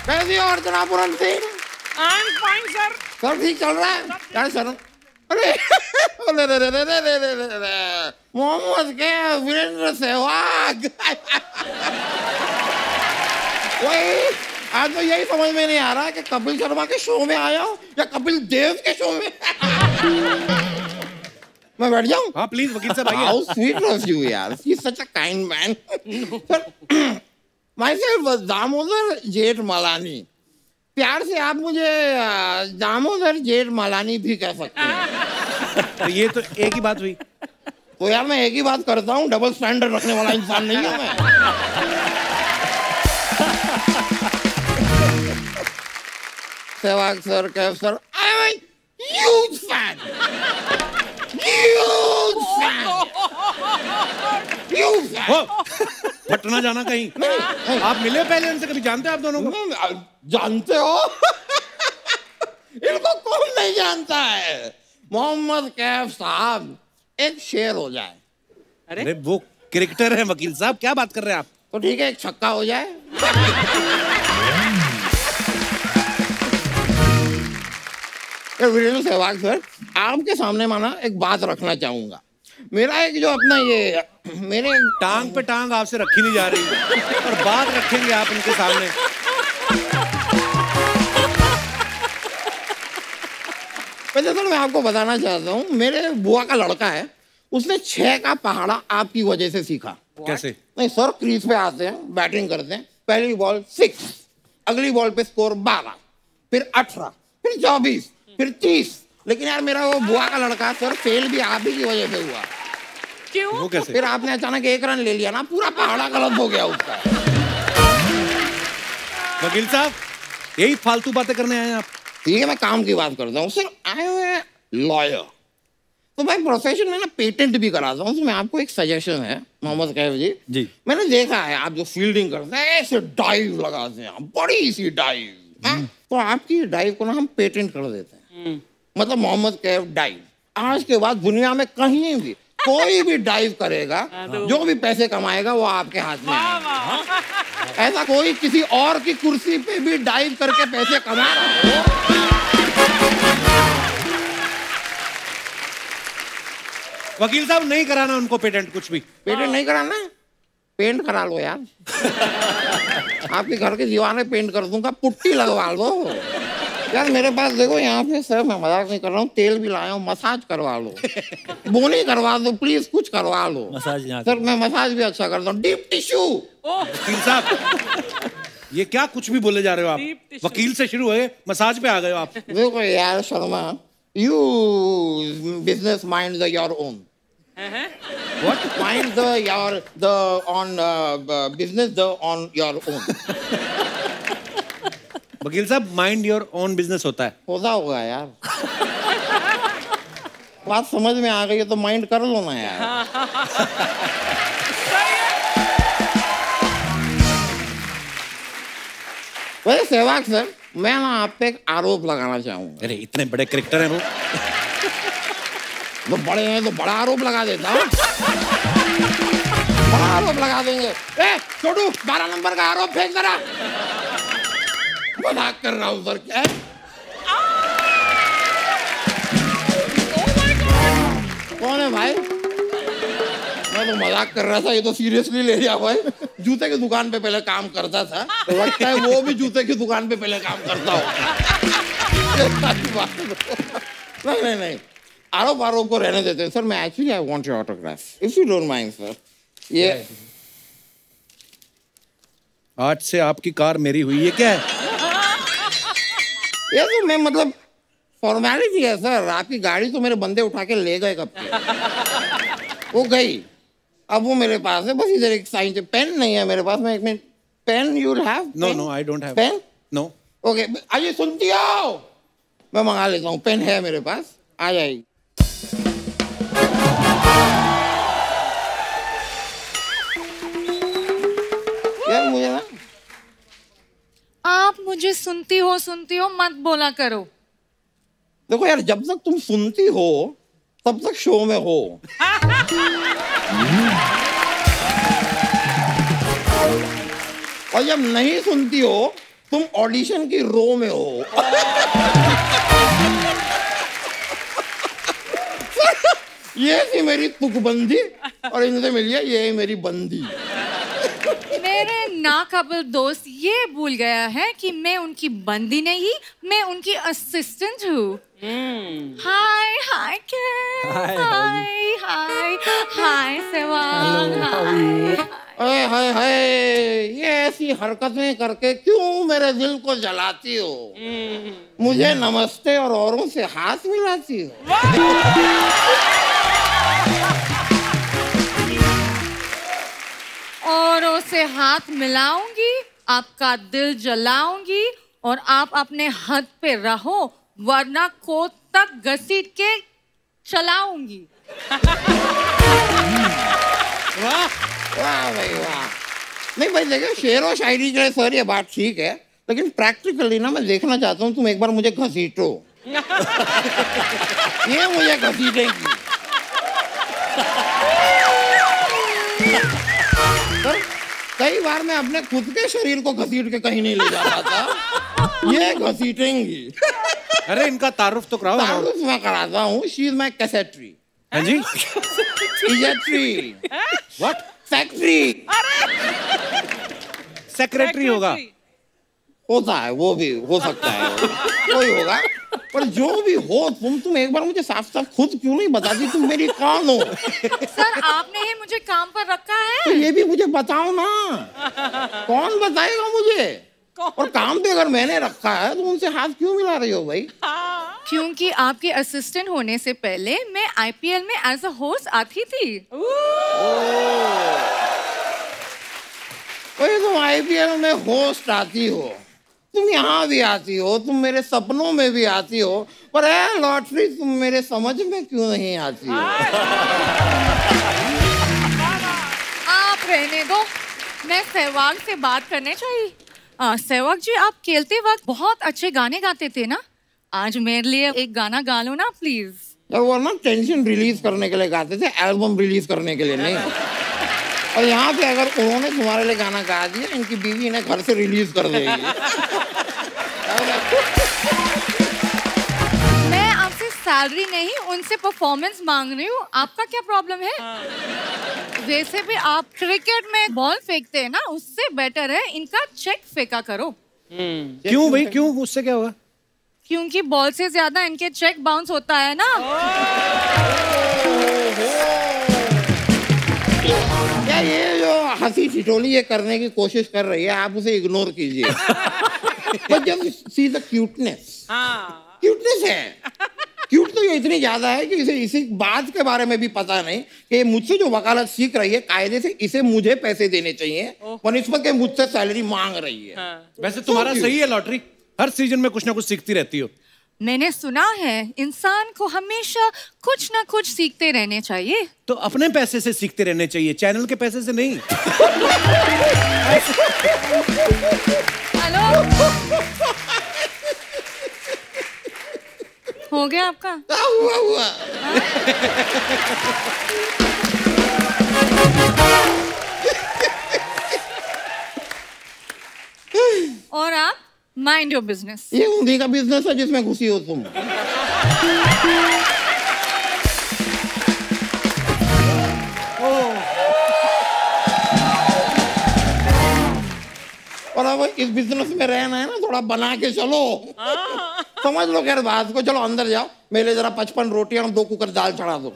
कैसी और जनाब Puran Singh I am fine sir सब ठीक चल रहा है? यार सर अरे अरे रे रे रे रे रे रे रे रे मोहम्मद के वीरेंद्र सहवाग। वही आज तो यही समझ में नहीं आ रहा कि कपिल शर्मा के शो में आया हूँ या कपिल देव के शो में। मैं बैठ जाऊँ? हाँ प्लीज़ वकील साहब How आइए sweet of you, yaar. He's such a kind man. Sir, was Damodar जेठ मलानी। प्यार से आप मुझे दामोदर जेठ मलानी भी कह सकते हैं। तो ये तो एक ही बात हुई। तो यार मैं एक ही बात करता हूँ डबल स्टैंडर्ड रखने वाला इंसान नहीं हूँ मैं। Sehwag sir Kaif sir I am huge fan Patna जाना कहीं। नहीं आप मिले पहले उनसे कभी जानते हैं आप दोनों को? जानते हो? इनको कौन नहीं जानता है? मोहम्मद कैफ साहब एक शेर हो जाए। अरे। अरे वो क्रिकेटर है वकील साहब क्या बात कर रहे हैं आप? तो ठीक है एक छक्का हो जाए। वीरेंद्र सहवाग सर। आपके सामने माना एक बात रखना चाहूँगा। मेरा एक जो अपना ये मेरे टांग पे टांग आपसे रखी नहीं जा रही। और बात रखेंगे आप उनके सामने। वैसे सर मैं आपको बताना चाहता हूँ मेरे बुआ का लड़का है उसने छह का पहाड़ा आपकी वजह से सीखा। कैसे? नहीं सर क्रीज पे आते हैं बैटिंग करते हैं पहली बॉल सिक्स अगली बॉल पे स्कोर बारह फिर अठारह फिर चौबीस फिर तीस लेकिन यार मेरा वो बुआ का लड़का सर फेल भी आप ही की वजह से हुआ। क्यों? वो कैसे? फिर आपने अचानक एक रन ले लिया ना पूरा पहाड़ा गलत हो गया उसका। वकील साहब यही फालतू बातें करने आए हैं आप। ठीक है मैं काम की बात करता हूँ। सर आई एम लॉयर तो मैं प्रोफेशन में ना पेटेंट भी कराता हूँ तो मैं आपको एक सजेशन है मोहम्मद कैफ जी। जी। मैंने देखा है आप जो फील्डिंग करते हैं ऐसे डाइव लगाते हैं बड़ी सी डाइव हाँ? तो आपकी डाइव को ना हम पेटेंट कर देते हैं। मतलब मोहम्मद कैफ डाइव आज के बाद दुनिया में कहीं भी कोई भी डाइव करेगा जो भी पैसे कमाएगा वो आपके हाथ में आएगा। ऐसा कोई किसी और की कुर्सी पे भी डाइव करके पैसे कमा रहा हो? वकील साहब नहीं कराना उनको पेटेंट कुछ भी। पेटेंट नहीं कराना? पेंट करा लो यार। आपके घर की दीवारें पेंट कर दूँगा पुट्टी लगवा लो। यार मेरे पास देखो यहाँ पे सर मैं मज़ाक नहीं कर रहा हूँ तेल भी लाया हूँ मसाज करवा लो। बोनी करवा दो प्लीज़ कुछ करवा लो। मसाज सर मैं मसाज भी अच्छा करता हूँ। डीप टिश्यू साहब ये क्या कुछ भी बोले जा रहे हो आप? वकील से शुरू हुए मसाज पे आ गए हो आप। देखो यार Sharma you business mind the your own What? mind the your the on uh, business the on your own वकील साहब माइंड योर ओन बिज़नेस होता है। होता होगा यार। बात समझ में आ गई है तो माइंड कर लो ना यार। वैसे सहवाग सर मैं ना आप पे एक आरोप लगाना चाहूँगा। अरे इतने बड़े क्रिकेटर हैं वो। वो बड़े हैं तो बड़ा आरोप लगा देता हूँ। बड़ा आरोप लगा देंगे। ए छोटू बारह नंबर का आरोप फेंक जरा। मज़ाक कर रहा हूँ सर क्या? कौन है भाई? मैं तो मज़ाक कर रहा था, ये तो सीरियसली ले लिया भाई। जूते की दुकान पे पहले काम करता था। तो लगता है वो भी जूते की दुकान पे पहले काम करता हो। नहीं नहीं नहीं। आरोप आरोप को रहने देते हैं। सर, मैं actually I want your autograph if you don't mind sir ये आज से आपकी कार मेरी हुई है क्या? है ये तो मैं मतलब फॉर्मेलिटी है सर आपकी गाड़ी तो मेरे बंदे उठा के ले गए कब वो गई। अब वो मेरे पास है बस इधर एक साइन पेन नहीं है मेरे पास। मैं एक minute pen you have no no I don't have pen no okay आइए सुनती आओ। मैं मंगा लेता हूँ पेन है मेरे पास। आ जाएगी। आप मुझे सुनती हो सुनती हो मत बोला करो। देखो यार जब तक तुम सुनती हो तब तक शो में हो। और जब नहीं सुनती हो तुम ऑडिशन की रो में हो। ये थी मेरी तुकबंदी और इनसे मिली है ये मेरी बंदी। मेरे नाकाबिल दोस्त ये भूल गया है कि मैं उनकी बंदी नहीं मैं उनकी असिस्टेंट हूँ। हाय हाय हाय हाय हाय सेवाग हाय हाय हाय हाय ये ऐसी हरकतें करके क्यों मेरे दिल को जलाती हो? मुझे नमस्ते और औरों से हाथ मिलाती हो। औरों उसे हाथ मिलाऊँगी आपका दिल जलाऊँगी और आप अपने हद पे रहो वरना कोट तक घसीट के चलाऊँगी। वाह वाह भाई वाह। नहीं भाई देखो शेर और शायरी के लिए सर ये बात ठीक है लेकिन प्रैक्टिकली ना मैं देखना चाहता हूँ तुम एक बार मुझे घसीटो। ये मुझे घसीटेगी। सर कई बार मैं अपने खुद के शरीर को घसीट के कहीं नहीं ले जा रहा था। ये घसीटेंगी। अरे इनका तारुफ तो कराओ तारुफ मैं कराता हूँ। शी इज़ माई कैसेट्री हाँ जी। इजेट्री व्हाट फैक्ट्री सेक्रेटरी होगा। होता है वो भी हो सकता है। कोई होगा। पर जो भी हो तुम तुम एक बार मुझे साफ़ साफ़ खुद क्यों नहीं बताती? तुम मेरी कौन हो। सर आपने ही मुझे काम पर रखा है। तो है ये भी मुझे बताओ ना। कौन बताएगा मुझे? कौन? और काम भी अगर मैंने रखा है तो उनसे हाथ क्यों मिला रही हो भाई? क्योंकि आपके असिस्टेंट होने से पहले मैं आईपीएल में एज अ होस्ट आती थी। भाई तुम आईपीएल में होस्ट आती हो। तुम यहाँ भी आती हो तुम मेरे सपनों में भी आती हो पर है लॉटरी तुम मेरे समझ में क्यों नहीं आती हो? आप रहने दो। मैं सहवाग से बात करने चाहिए सहवाग जी आप खेलते वक्त बहुत अच्छे गाने गाते थे ना? आज मेरे लिए एक गाना गा लो ना प्लीज़ वो ना टेंशन रिलीज़ करने के लिए गाते थे एल्बम रिलीज़ करने के लिए नहीं? और यहाँ पे अगर उन्होंने तुम्हारे लिए गाना गा दिया इनकी बीवी इन्हें घर से रिलीज़ कर देगी। मैं आपसे सैलरी नहीं उनसे परफॉर्मेंस मांग रही हूँ। आपका क्या प्रॉब्लम है? वैसे भी आप क्रिकेट में बॉल फेंकते हैं ना उससे बेटर है इनका चेक फेंका करो। क्यों भाई क्यों? उससे क्या होगा क्योंकि बॉल से ज़्यादा इनके चेक बाउंस होता है ना। क्या ये जो हँसी ठिठोली ये करने की कोशिश कर रही है आप उसे इग्नोर कीजिए। पर जब सी द क्यूटनेस हाँ। क्यूटनेस है। क्यूट तो ये इतनी ज़्यादा है कि इसे इसी बात के बारे में भी पता नहीं कि मुझसे जो वकालत सीख रही है कायदे से इसे मुझे पैसे देने चाहिए बनस्पत के मुझसे सैलरी मांग रही है। हाँ। वैसे तुम्हारा सही है लॉटरी। हर सीज़न में कुछ ना कुछ सीखती रहती हो। मैंने सुना है इंसान को हमेशा कुछ ना कुछ सीखते रहने चाहिए। तो अपने पैसे से सीखते रहने चाहिए चैनल के पैसे से नहीं। हेलो? हो गया आपका? क्या हुआ हुआ। और आप? माइंड योर बिज़नेस ये उन्हीं का बिज़नेस है जिसमें घुसी हो तुम। और अब इस बिज़नेस में रहना है ना थोड़ा बना के चलो। समझ लो खैर बात को चलो अंदर जाओ। मेरे जरा पचपन रोटियाँ और दो कुकर दाल चढ़ा दो।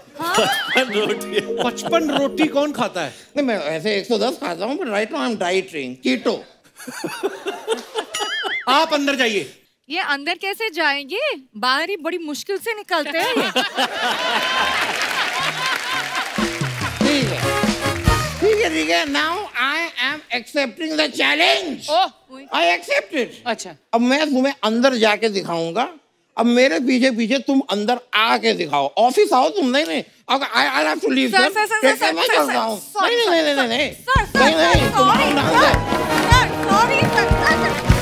पचपन रोटी कौन खाता है? नहीं मैं ऐसे 110 खाता हूँ but right now I am dieting keto आप अंदर जाइए ये अंदर कैसे जाएँगे बाहर ही बड़ी मुश्किल से निकलते हैं ये ठीक है ठीक है ठीक है now I am accepting the challenge I accept it अच्छा अब मैं तुम्हें अंदर जाके दिखाऊँगा अब मेरे पीछे पीछे तुम अंदर आके दिखाओ ऑफ़िस आओ तुम नहीं नहीं अगर I I have to leave sir sir sir sir मैं सर चलता हूँ सर नहीं नहीं नहीं नहीं नहीं नहीं तुम आओ ना अंदर सर सॉरी सर सर अरे सर सर सॉरी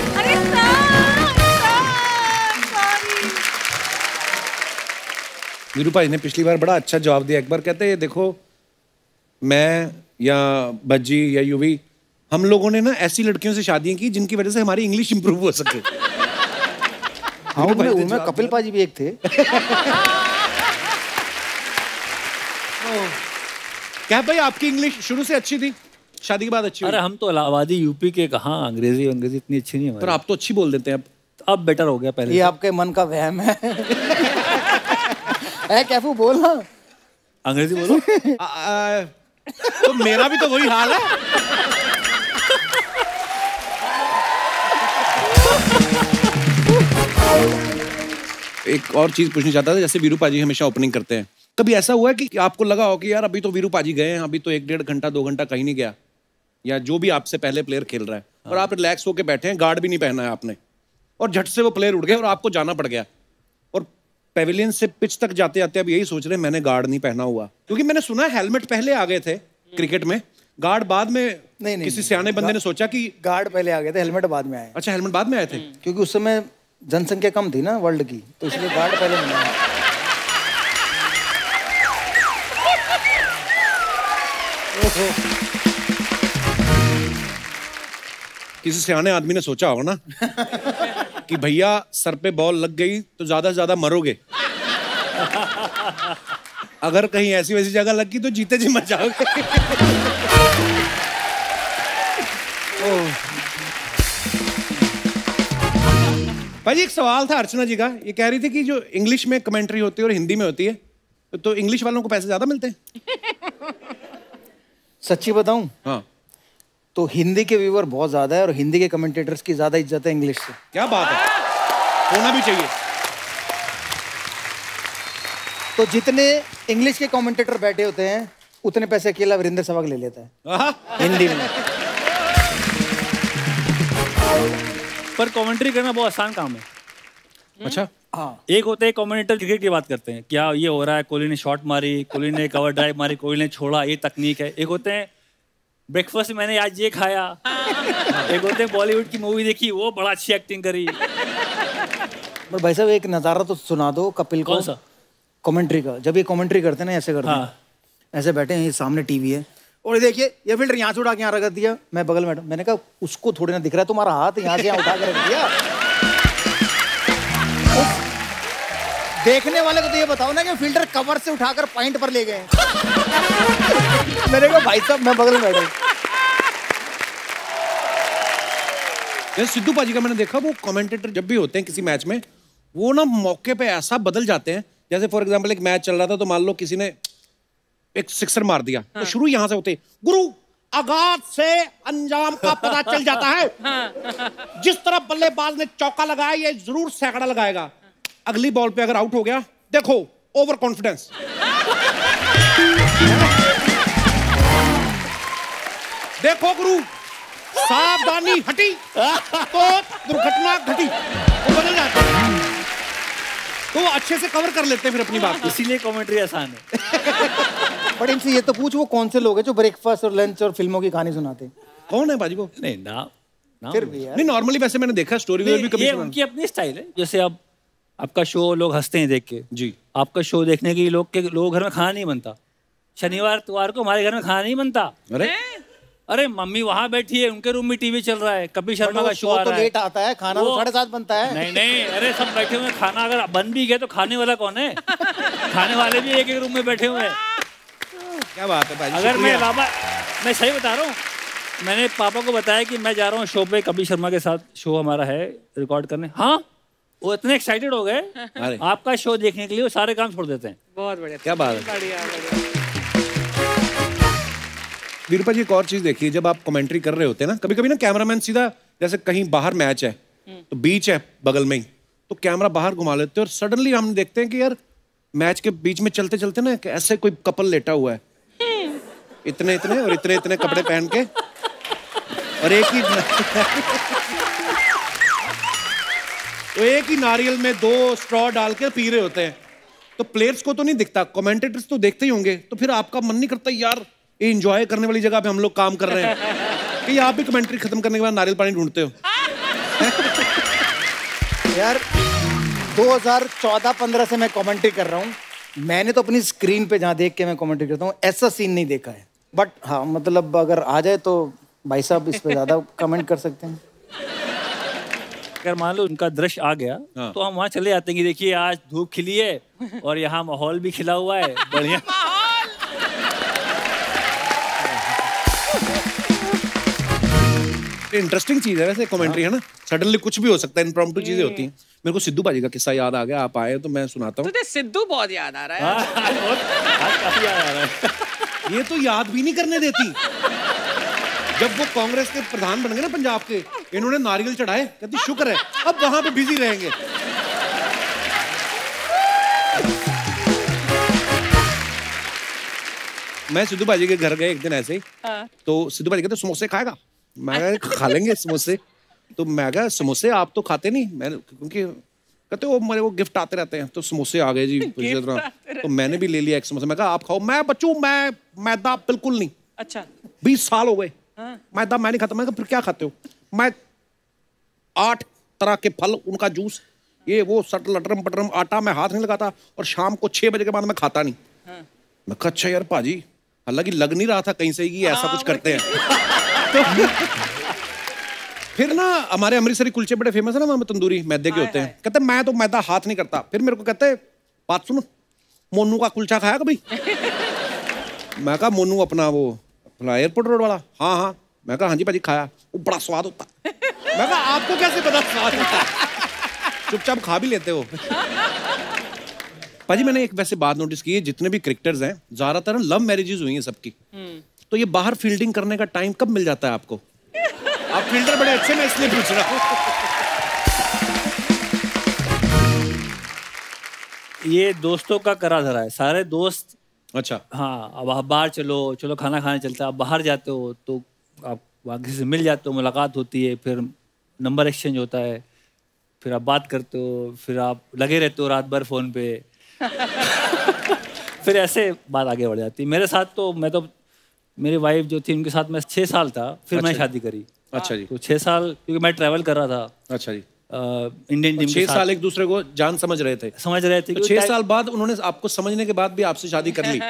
वीरू भाई ने पिछली बार बड़ा अच्छा जवाब दिया। एक बार कहते हैं देखो मैं या बज्जी या युवी हम लोगों ने ना ऐसी लड़कियों से शादियाँ की जिनकी वजह से हमारी इंग्लिश इंप्रूव हो सके। हाँ भाई उनमें कपिल पाजी भी एक थे। क्या भाई आपकी इंग्लिश शुरू से अच्छी थी? शादी के बाद अच्छी अरे हम तो इलाहाबादी यूपी के कहाँ अंग्रेज़ी अंग्रेज़ी इतनी अच्छी नहीं है पर आप तो अच्छी बोल देते हैं। अब अब बेटर हो गया पहले ये आपके मन का वहम है। है कैफू बोल ना। अंग्रेज़ी बोलो। तो मेरा भी तो वही हाल है। एक और चीज़ पूछनी चाहता था जैसे वीरू पाजी हमेशा ओपनिंग करते हैं। कभी ऐसा हुआ है कि आपको लगा हो कि यार अभी तो वीरू पाजी गए हैं अभी तो एक डेढ़ घंटा दो घंटा कहीं नहीं गया? या जो भी आपसे पहले प्लेयर खेल रहा है और आप रिलैक्स होकर बैठे हैं गार्ड भी नहीं पहना है आपने। और झट से वो प्लेयर उड़ गए और आपको जाना पड़ गया। और पेविलियन से पिच तक जाते जाते अब यही सोच रहे हैं मैंने गार्ड नहीं पहना हुआ। क्योंकि मैंने सुना हेलमेट पहले आ गए थे क्रिकेट में। गार्ड बाद में नहीं, नहीं किसी सियाने बंदे ने सोचा कि गार्ड पहले आ गए थे हेलमेट बाद में आए। अच्छा हेलमेट बाद में आए थे? क्योंकि उस समय जनसंख्या कम थी ना वर्ल्ड की तो इसलिए गार्ड पहले नहीं आए। किसी सियाने आदमी ने सोचा होगा ना कि भैया सर पे बॉल लग गई तो ज़्यादा से ज़्यादा मरोगे। अगर कहीं ऐसी वैसी जगह लग गई तो जीते जी मर जाओगे। भाई एक सवाल था अर्चना जी का। ये कह रही थी कि जो इंग्लिश में कमेंट्री होती है और हिंदी में होती है तो, तो इंग्लिश वालों को पैसे ज़्यादा मिलते हैं? सच्ची बताऊँ? हाँ। तो हिंदी के व्यूवर बहुत ज़्यादा है और हिंदी के कमेंटेटर्स की ज़्यादा इज़्ज़त है इंग्लिश से। क्या बात है? होना भी चाहिए। तो जितने इंग्लिश के कमेंटेटर बैठे होते हैं उतने पैसे अकेला वीरेंद्र सहवाग ले लेता है। हिंदी में। पर कमेंट्री करना बहुत आसान काम है। अच्छा। हाँ। एक होते हैं कमेंटेटर क्रिकेट की बात करते हैं। क्या ये हो रहा है? कोहली ने शॉट मारी कोहली ने कवर ड्राइव मारी कोहली ने छोड़ा ये तकनीक है। एक होते हैं ब्रेकफास्ट में मैंने आज ये खाया। एक हैं बॉलीवुड की मूवी देखी वो बड़ा अच्छी एक्टिंग करी। पर भाई साहब एक नज़ारा तो सुना दो कपिल को। कौन सा? कमेंट्री का। जब ये कमेंट्री करते हैं ना ऐसे करते हैं। हाँ। ऐसे बैठे हैं ये सामने टीवी है। और ये देखिए ये फ़िल्टर यहाँ से उठा के यहाँ रख दिया। मैं बगल में मैंने कहा उसको थोड़ी ना दिख रहा है तुम्हारा हाथ यहाँ से यहाँ उठा के रख दिया। देखने वाले को तो ये बताओ ना कि फ़िल्टर कवर से उठाकर पॉइंट पर ले गए हैं। मैंने कहा भाई साहब मैं बगल में बैठा सिद्धू पाजी का मैंने देखा वो कमेंटेटर जब भी होते हैं किसी मैच में वो ना मौके पे ऐसा बदल जाते हैं जैसे फॉर एग्जांपल एक मैच चल रहा था तो मान लो किसी ने एक सिक्सर मार दिया हाँ। तो शुरू यहाँ से होते गुरु आगाज़ से अंजाम का पता चल जाता है जिस तरह बल्लेबाज ने चौका लगाया ये ज़रूर सैकड़ा लगाएगा अगली बॉल पे अगर आउट हो गया देखो ओवर कॉन्फिडेंस देखो गुरु सावधानी हटी तो दुर्घटना घटी वो बदल जाता है। तो अच्छे से कवर कर लेते हैं फिर अपनी बात इसीलिए कमेंट्री आसान है। बट इनसे ये तो पूछ वो कौन से लोग हैं जो ब्रेकफास्ट और लंच और फ़िल्मों की कहानी सुनाते हैं? कौन है बाजी को नहीं ना ना फिर भी यार। नहीं नॉर्मली वैसे मैंने देखा स्टोरी भी कभी ये उनकी अपनी स्टाइल है। जैसे अब आपका शो लोग हँसते हैं देख के। जी। आपका शो देखने के लोग के लोग घर में खाना नहीं बनता। शनिवार इतवार को हमारे घर में खाना नहीं बनता। अरे। अरे मम्मी वहाँ बैठी है उनके रूम में टीवी चल रहा है। कपिल शर्मा का शो आ तो रहा है। लेट आता है खाना तो साढ़े सात बनता है। नहीं नहीं अरे सब बैठे हुए खाना अगर बन भी गया तो खाने वाला कौन है? खाने वाले भी एक एक रूम में बैठे हुए हैं। क्या बात है भाई अगर मैं बाबा मैं सही बता रहा हूँ? मैंने पापा को बताया कि मैं जा रहा हूँ शो पे कपिल शर्मा के साथ। शो हमारा है रिकॉर्ड करने। हाँ? वो इतने एक्साइटेड हो गए आपका शो देखने के लिए वो सारे काम छोड़ देते हैं। बहुत बढ़िया। क्या बात है। बढ़िया बढ़िया। वीरपा जी एक और चीज़ देखिए जब आप कमेंट्री कर रहे होते हैं ना कभी कभी ना कैमरामैन सीधा जैसे कहीं बाहर मैच है तो बीच है बगल में ही तो कैमरा बाहर घुमा लेते हैं और सडनली हम देखते हैं कि यार मैच के बीच में चलते चलते ना ऐसे कोई कपल लेटा हुआ है। इतने इतने और इतने इतने कपड़े पहन के और एक ही तो एक ही नारियल में दो स्ट्रॉ डाल के पी रहे होते हैं। तो प्लेयर्स को तो नहीं दिखता कमेंटेटर्स तो देखते ही होंगे। तो फिर आपका मन नहीं करता यार ये इंजॉय करने वाली जगह पे हम लोग काम कर रहे हैं। कि आप भी कमेंट्री खत्म करने के बाद नारियल पानी ढूंढते हो। यार 2014-15 से मैं कमेंट्री कर रहा हूँ। मैंने तो अपनी स्क्रीन पे जहाँ देख के मैं कमेंट्री करता हूँ ऐसा सीन नहीं देखा है। बट हाँ मतलब अगर आ जाए तो भाई साहब इस पर ज़्यादा कमेंट कर सकते हैं। अगर मान लो उनका दृश्य आ गया हाँ। तो हम वहाँ चले जाते हैं कि देखिए आज धूप खिली है और यहाँ माहौल भी खिला हुआ है। बढ़िया। इंटरेस्टिंग चीज़ है वैसे कमेंट्री है। ना? सडनली कुछ भी हो सकता है इनप्रॉम्प्टू चीज़ें होती हैं। मेरे को सिद्धू बाजी का किस्सा याद आ गया आप आए तो मैं सुनाता हूँ। तुझे सिद्धू बहुत याद आ रहा है। हाँ, बहुत- आज काफ़ी याद आ रहा है। ये तो याद भी नहीं करने देती। जब वो कांग्रेस के प्रधान बन गए ना पंजाब के इन्होंने नारियल चढ़ाए कहती शुक्र है अब वहाँ पे बिज़ी रहेंगे। मैं सिद्धू बाजी के घर गए एक दिन ऐसे ही। तो सिद्धू बाजी कहते समोसे खाएगा? मैं खा लेंगे समोसे। तो मैं कहा समोसे आप तो खाते नहीं? मैं क्योंकि कहते वो मेरे वो गिफ्ट आते रहते हैं। तो समोसे आ गए जी। तो मैंने भी ले लिया एक समोसा। मैं कहा आप खाओ मैं बच्चू मैं मैदा बिल्कुल नहीं। अच्छा। बीस साल हो गए। मैदा मैं नहीं खाता। मैं फिर क्या खाते हो? मैं आठ तरह के फल उनका जूस ये वो सट लटरम पटरम आटा मैं हाथ नहीं लगाता और शाम को छह बजे के बाद मैं खाता नहीं। मैं कहा अच्छा यार भाजी हालाँकि लग नहीं रहा था कहीं से कि ऐसा कुछ करते हैं। तो फिर ना हमारे अमृतसरी कुलचे बड़े फ़ेमस है ना वहाँ तंदूरी मैदे के होते हैं। कहते मैं तो मैदा हाथ नहीं करता। फिर मेरे को कहते बात सुनो मोनू का कुलचा खाया कभी? मैं कहा मोनू अपना वो अपना एयरपोर्ट रोड वाला? हाँ हाँ। मैं कहा हाँ जी भाजी खाया। वो बड़ा स्वाद होता। मैं कहा आपको कैसे पता स्वाद होता? चुपचाप खा भी लेते हो। भाजी मैंने एक वैसे बात नोटिस की है जितने भी क्रिकेटर्स हैं ज़्यादातर लव मैरिजेस हुई हैं सबकी। तो ये बाहर फील्डिंग करने का टाइम कब मिल जाता है आपको? आप फील्डर बड़े अच्छे मैं इसलिए पूछ रहा हूँ। ये दोस्तों का करा धरा है। सारे दोस्त अच्छा। हाँ अब आप बाहर चलो चलो खाना खाने चलते हैं। आप बाहर जाते हो तो आप वहाँ किसी से मिल जाते हो मुलाकात होती है फिर नंबर एक्सचेंज होता है फिर आप बात करते हो फिर आप लगे रहते हो रात भर फ़ोन पे। फिर ऐसे बात आगे बढ़ जाती है। मेरे साथ तो मैं तो मेरी वाइफ जो थी उनके साथ मैं छः साल था फिर अच्छा मैं शादी करी। अच्छा जी। तो छः साल क्योंकि मैं ट्रैवल कर रहा था। अच्छा जी। इंडियन टीम छह साल एक दूसरे को जान समझ रहे थे। समझ रहे थे तो छह साल बाद उन्होंने आपको समझने के बाद भी आपसे शादी कर ली।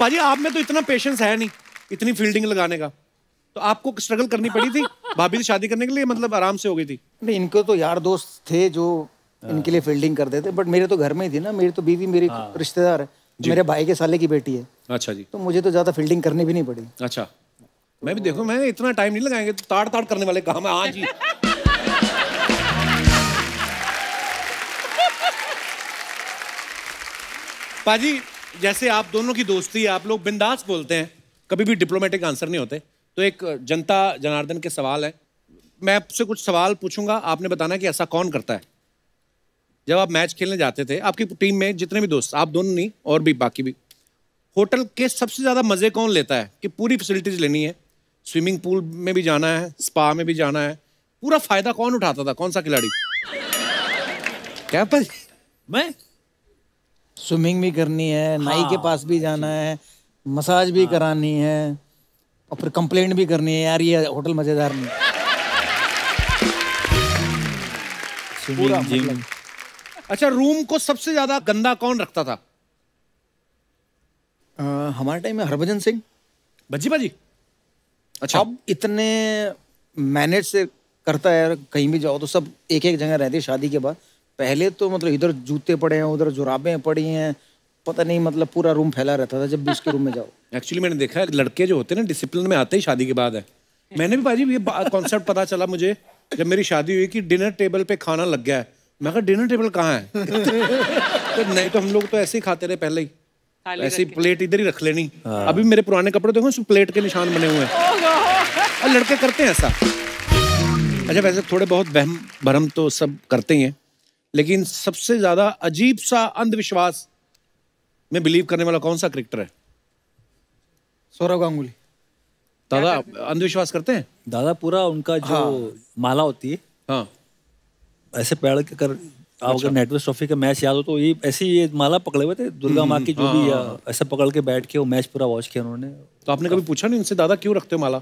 पाजी आप में तो इतना पेशेंस है नहीं इतनी फील्डिंग लगाने का। तो आपको स्ट्रगल करनी पड़ी थी भाभी से शादी करने के लिए? मतलब आराम से हो गई थी। नहीं इनको तो यार दोस्त थे जो इनके लिए फील्डिंग करते थे बट मेरे तो घर में ही थी ना मेरी तो बीवी मेरी रिश्तेदार है मेरे भाई के साले की बेटी है। अच्छा जी। तो मुझे तो ज़्यादा फील्डिंग करनी भी नहीं पड़ी। अच्छा। मैं भी देखो, मैं इतना टाइम नहीं लगाएँगे तो ताड़ ताड़ करने वाले काम है हाँ। जी पाजी, जैसे आप दोनों की दोस्ती है आप लोग बिंदास बोलते हैं, कभी भी डिप्लोमेटिक आंसर नहीं होते। तो एक जनता जनार्दन के सवाल है। मैं आपसे कुछ सवाल पूछूँगा, आपने बताना कि ऐसा कौन करता है? जब आप मैच खेलने जाते थे, आपकी टीम में जितने भी दोस्त, आप दोनों नहीं, और भी बाकी भी। होटल के सबसे ज़्यादा मज़े कौन लेता है कि पूरी फैसिलिटीज़ लेनी है? स्विमिंग पूल में भी जाना है स्पा में भी जाना है। पूरा फ़ायदा कौन उठाता था? कौन सा खिलाड़ी? क्या पर मैं? स्विमिंग भी करनी है हाँ। नाई के पास भी जाना है मसाज भी हाँ। करानी है और फिर कंप्लेंट भी करनी है यार ये होटल मज़ेदार नहीं। स्विमिंग जिम अच्छा रूम को सबसे ज़्यादा गंदा कौन रखता था? अ, हमारे टाइम में हरभजन सिंह। भज्जी भाजी? अच्छा। अब इतने मैनेज से करता है यार कहीं भी जाओ तो सब एक एक जगह रहते हैं शादी के बाद। पहले तो मतलब इधर जूते पड़े हैं उधर जुराबें पड़ी हैं पता नहीं मतलब पूरा रूम फैला रहता था जब भी उसके रूम में जाओ। एक्चुअली मैंने देखा है लड़के जो होते हैं ना डिसिप्लिन में आते ही शादी के बाद है। मैंने भी भाजी ये कॉन्सेप्ट पता चला मुझे जब मेरी शादी हुई कि डिनर टेबल पे खाना लग गया है। मैं कहा डिनर टेबल कहाँ है? तो नहीं तो हम लोग तो ऐसे ही खाते रहे पहले ही। ऐसे ही प्लेट इधर ही रख लेनी। अभी मेरे पुराने कपड़े देखो उसमें प्लेट के निशान बने हुए हैं। और लड़के करते हैं ऐसा। अच्छा वैसे थोड़े बहुत वहम भरम तो सब करते ही हैं। लेकिन सबसे ज़्यादा अजीब सा अंधविश्वास में बिलीव करने वाला कौन सा क्रिकेटर है? सौरव गांगुली। दादा अंधविश्वास करते हैं? दादा पूरा उनका जो हाँ। माला होती है हाँ। ऐसे पैर के कर आप अगर नेटवर्क ट्रॉफी का मैच याद हो तो ये ऐसे ये माला पकड़े हुए थे दुर्गा माँ की जो भी या, ऐसे पकड़ के बैठ के वो मैच पूरा वॉच किया उन्होंने। तो आपने कभी पूछा नहीं उनसे दादा क्यों रखते हो माला?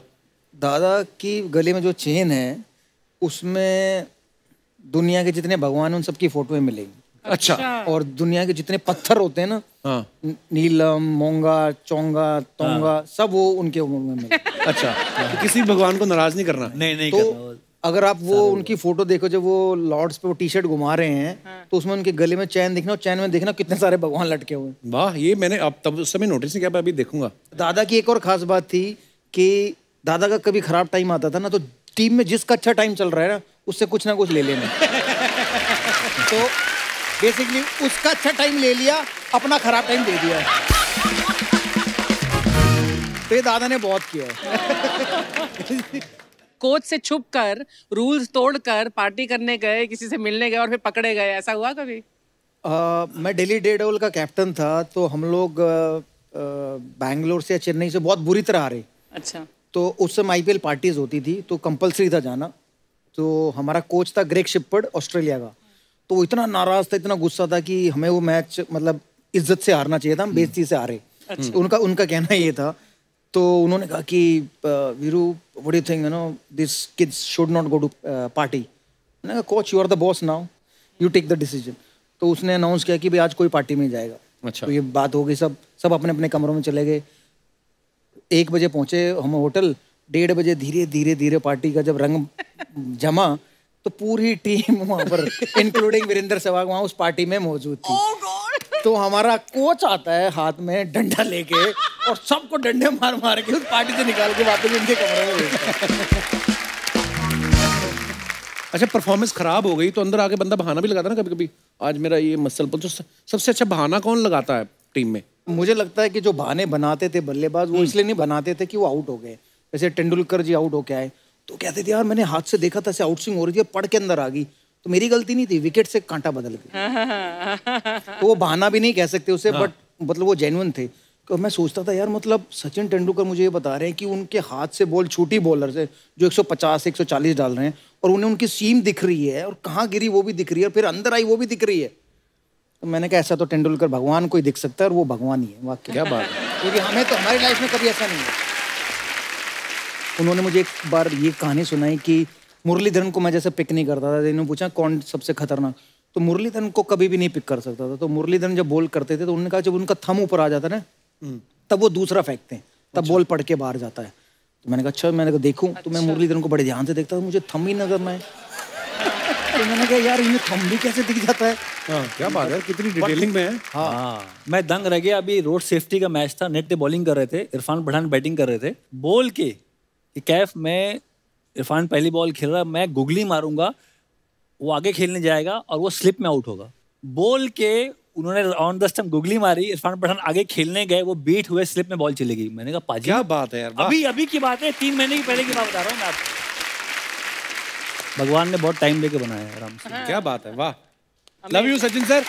दादा की गले में जो चेन है उसमें दुनिया के जितने भगवान उन सबकी फोटोएँ मिलेंगी। अच्छा। और दुनिया के जितने पत्थर होते हैं ना हाँ। नीलम मोंगा चोंगा तोंगा हाँ। सब वो उनके में अच्छा तो किसी भगवान को नाराज़ नहीं करना? नहीं नहीं तो अगर आप वो उनकी फ़ोटो देखो जब वो लॉर्ड्स पे वो टी शर्ट घुमा रहे हैं तो उसमें उनके गले में चैन दिखना और चैन में देखना कितने सारे भगवान लटके हुए वाह ये मैंने अब तब उस समय नोटिस नहीं किया अभी देखूँगा। दादा की एक और खास बात थी कि दादा का कभी खराब टाइम आता था ना तो टीम में जिसका अच्छा टाइम चल रहा है ना उससे कुछ ना कुछ ले लेना। तो बेसिकली उसका अच्छा टाइम ले लिया अपना खराब टाइम दे दिया। तो ये दादा ने बहुत किया है। कोच से छुप कर रूल्स तोड़ कर पार्टी करने गए किसी से मिलने गए और फिर पकड़े गए ऐसा हुआ कभी? आ, मैं दिल्ली डे डबल का कैप्टन था तो हम लोग बैंगलोर से या चेन्नई से बहुत बुरी तरह आ रहे अच्छा। तो उस समय आईपीएल पार्टीज़ होती थी तो कंपलसरी था जाना। तो हमारा कोच था ग्रेक शिपवर्ड ऑस्ट्रेलिया का। तो वो इतना नाराज़ था इतना गुस्सा था कि हमें वो मैच मतलब इज़्ज़त से हारना चाहिए था हम बेइज्जती से हारे। अच्छा। उनका उनका कहना ये था तो उन्होंने कहा कि Viru what you think you know this kids should not go to party मैंने कहा coach you are the boss now you take the decision तो उसने अनाउंस किया कि भाई आज कोई पार्टी में जाएगा। अच्छा। तो ये बात हो गई सब सब अपने अपने कमरों में चले गए। एक बजे पहुँचे हम होटल डेढ़ बजे धीरे धीरे धीरे पार्टी का जब रंग जमा तो पूरी टीम वहाँ पर इंक्लूडिंग वीरेंद्र सहवाग वहाँ उस पार्टी में मौजूद थी। तो हमारा कोच आता है हाथ में डंडा लेके और सबको डंडे मार मार के उस पार्टी से निकाल के वापस उनके कमरे में अच्छा परफॉर्मेंस खराब हो गई तो अंदर आके बंदा बहाना भी लगाता है ना कभी कभी आज मेरा ये मसल तो सबसे अच्छा बहाना कौन लगाता है टीम में? मुझे लगता है कि जो बहाने बनाते थे बल्लेबाज वो इसलिए नहीं बनाते थे कि वो आउट हो गए। जैसे तेंदुलकर जी आउट होके आए तो कहते थे यार मैंने हाथ से देखा था ऐसे आउटसिंग हो रही थी पढ़ के अंदर आ गई। तो मेरी गलती नहीं थी विकेट से कांटा बदल गया। तो वो बहाना भी नहीं कह सकते उसे बट मतलब वो जेन्युइन थे। तो मैं सोचता था यार मतलब सचिन तेंदुलकर मुझे ये बता रहे हैं कि उनके हाथ से बॉल छोटी बॉलर से जो 150 140 डाल रहे हैं और उन्हें उनकी सीम दिख रही है और कहाँ गिरी वो भी दिख रही है और फिर अंदर आई वो भी दिख रही है। तो मैंने कहा ऐसा तो तेंदुलकर भगवान को ही दिख सकता है और वो भगवान ही है वाकई क्या बात है। क्योंकि हमें तो हमारी लाइफ में कभी ऐसा नहीं है। उन्होंने मुझे एक बार ये कहानी सुनाई कि मुरलीधरन को मैं जैसे पिक नहीं करता था इन्होंने पूछा कौन सबसे खतरनाक? तो मुरलीधरन को कभी भी नहीं पिक कर सकता था। तो मुरलीधरन जब बॉल करते थे तो उन्होंने कहा जब उनका थम ऊपर आ जाता ना तब वो दूसरा फेंकते हैं। तब बॉल पड़ के बाहर जाता है। तो मैंने कहा अच्छा मैंने कहा देखूँ। तो मैं मुरलीधरन को बड़े ध्यान से देखता था मुझे थम ही नज़र आए तो मैंने कहा यार इन्हें थम भी कैसे दिख जाता है? हाँ क्या बात है कितनी डिटेलिंग में है। हाँ मैं दंग रह गया। अभी रोड सेफ्टी का मैच था नेट पे बॉलिंग कर रहे थे इरफान पठान बैटिंग कर रहे थे। बोल के कैफ में इरफान पहली बॉल खेल रहा है मैं गुगली मारूँगा वो आगे खेलने जाएगा और वो स्लिप में आउट होगा। बोल के उन्होंने ऑन द स्टम्प गुगली मारी इरफान पठान आगे खेलने गए वो बीट हुए स्लिप में बॉल चली गई। मैंने कहा पाजी क्या बात है यार अभी अभी की बात है तीन महीने की पहले की बात बता रहा हूँ मैं आपको। भगवान ने बहुत टाइम लेके बनाया है आराम से। क्या बात है वाह। Love you Sachin sir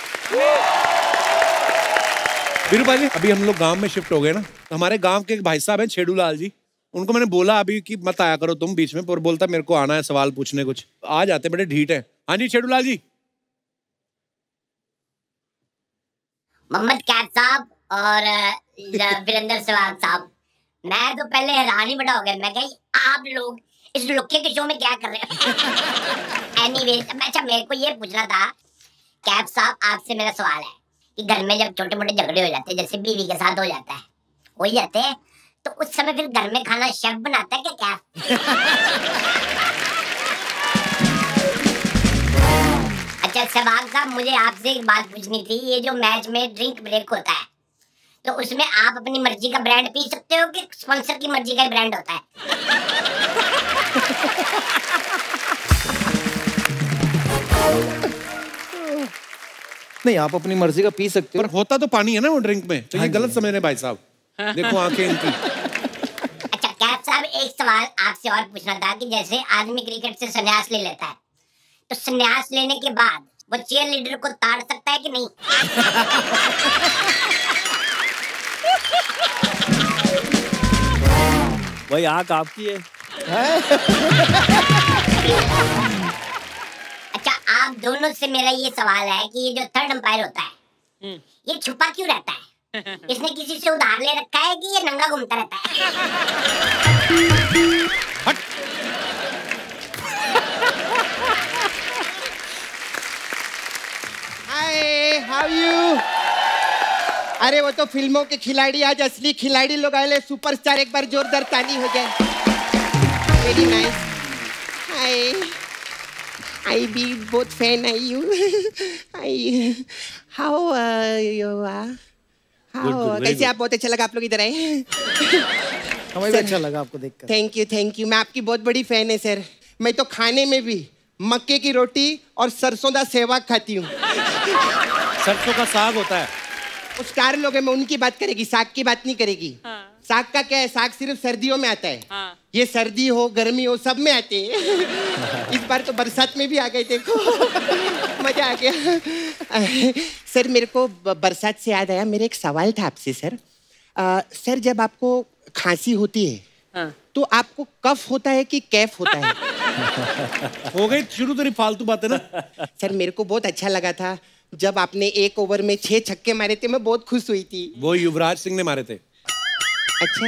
Viru भाई अभी हम लोग गाँव में शिफ्ट हो गए ना तो हमारे गाँव के एक भाई साहब हैं छेड़ू लाल जी। उनको मैंने बोला अभी कि मत आया करो तुम बीच में, पर बोलता मेरे को आना है सवाल पूछने कुछ। आ जाते बड़े ढीठ है। हाँ जी छेड़ू लाल जी। मोहम्मद कैद साहब और वीरेंद्र साहब। मैं तो पहले हैरान ही बड़ा हो गया। मैं कही, आप लोग इस के शो में क्या कर रहे हो? अच्छा मेरे को ये पूछना था कैब साहब, आपसे मेरा सवाल है कि घर में जब छोटे मोटे झगड़े हो जाते हैं, जैसे बीवी के साथ हो जाता है हो जाते हैं? तो उस समय फिर घर में खाना शेफ बनाता है क्या क्या? अच्छा सहवाग साहब मुझे आपसे एक बात पूछनी थी। ये जो मैच में ड्रिंक ब्रेक होता है तो उसमें आप अपनी मर्ज़ी का ब्रांड पी सकते हो कि स्पॉन्सर की मर्ज़ी का ब्रांड होता है? नहीं आप अपनी मर्ज़ी का पी सकते हो। पर होता तो पानी है ना वो ड्रिंक में। तो ये गलत समझ रहे भाई साहब। देखो आँखें इनकी। अच्छा कैप साहब एक सवाल आपसे और पूछना था कि जैसे आदमी क्रिकेट से संन्यास ले लेता है तो संन्यास लेने के बाद वो चेयर लीडर को ताड़ सकता है कि नहीं? भाई आँख आपकी है। अच्छा आप दोनों से मेरा ये सवाल है कि ये जो थर्ड अंपायर होता है ये छुपा क्यों रहता है? इसने किसी से उधार ले रखा है कि ये नंगा घूमता रहता है? हाय हाउ यू अरे, वो तो फ़िल्मों के खिलाड़ी, आज असली खिलाड़ी लोग आए सुपरस्टार एक बार जोरदार ताली हो जाए। Very nice hi I be both fan I you I how you are how कैसे आप बहुत अच्छा लगा आप लोग इधर आए हमें भी अच्छा लगा आपको देखकर। थैंक यू थैंक यू मैं आपकी बहुत बड़ी फ़ैन है सर। मैं तो खाने में भी मक्के की रोटी और सरसों का सेवा खाती हूँ। सरसों का साग होता है। उस कार लोग हैं मैं उनकी बात करेगी साग की बात नहीं करेगी। साग का क्या है? साग सिर्फ़ सर्दियों में आता है। हाँ। ये सर्दी हो गर्मी हो सब में आते हैं। इस बार तो बरसात में भी आ गए देखो। मज़ा आ गया। सर मेरे को बरसात से याद आया मेरा एक सवाल था आपसे सर। अ, सर जब आपको खांसी होती है हाँ। तो आपको कफ होता है कि कैफ होता है? हो गई शुरू तेरी फालतू बातें ना। सर मेरे को बहुत अच्छा लगा था। जब आपने एक ओवर में छह छक्के मारे थे मैं बहुत खुश हुई थी। वो युवराज सिंह ने मारे थे। अच्छा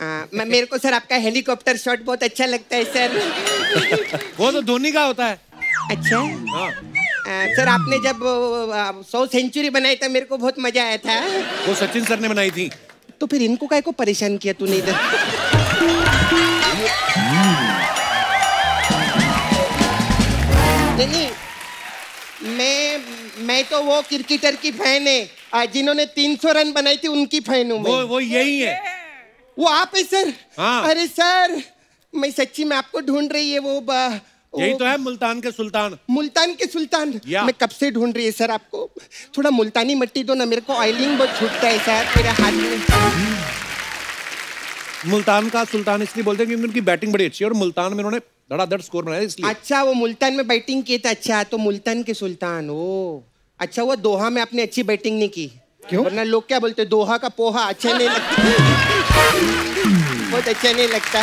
हाँ, मैं मेरे को सर आपका हेलीकॉप्टर शॉट बहुत अच्छा लगता है सर। वो तो धोनी का होता है। अच्छा हाँ? आ, सर आपने जब सौ सेंचुरी बनाई था मेरे को बहुत मज़ा आया था। वो सचिन सर ने बनाई थी। तो फिर इनको काय को परेशान किया तूने इधर? नहीं नहीं। मैं मैं तो वो क्रिकेटर की फ़ैन है। आ, जिन्होंने 300 रन बनाई थी उनकी फ़ैन हूँ वो वो यही है। वो आप है सर। हाँ। अरे सर मैं सच्ची में आपको ढूंढ रही है वो, बा- यही तो है मुल्तान के सुल्तान। मुल्तान के सुल्तान। मैं कब से ढूंढ रही है सर आपको? थोड़ा मुल्तानी मट्टी दो ना मेरे को ऑयलिंग बहुत छूटता है सर मेरे हाथ में। मुल्तान का सुल्तान इसलिए बोलते हैं क्योंकि उनकी बैटिंग बड़ी अच्छी है और मुल्तान में उन्होंने धड़ाधड़ स्कोर बनाया इसलिए। अच्छा वो मुल्तान में बैटिंग की था अच्छा तो मुल्तान के सुल्तान ओ। अच्छा वो दोहा में आपने अच्छी बैटिंग नहीं की। क्यों? वरना लोग क्या बोलते दोहा का पोहा अच्छा नहीं लगता। बहुत अच्छा नहीं लगता।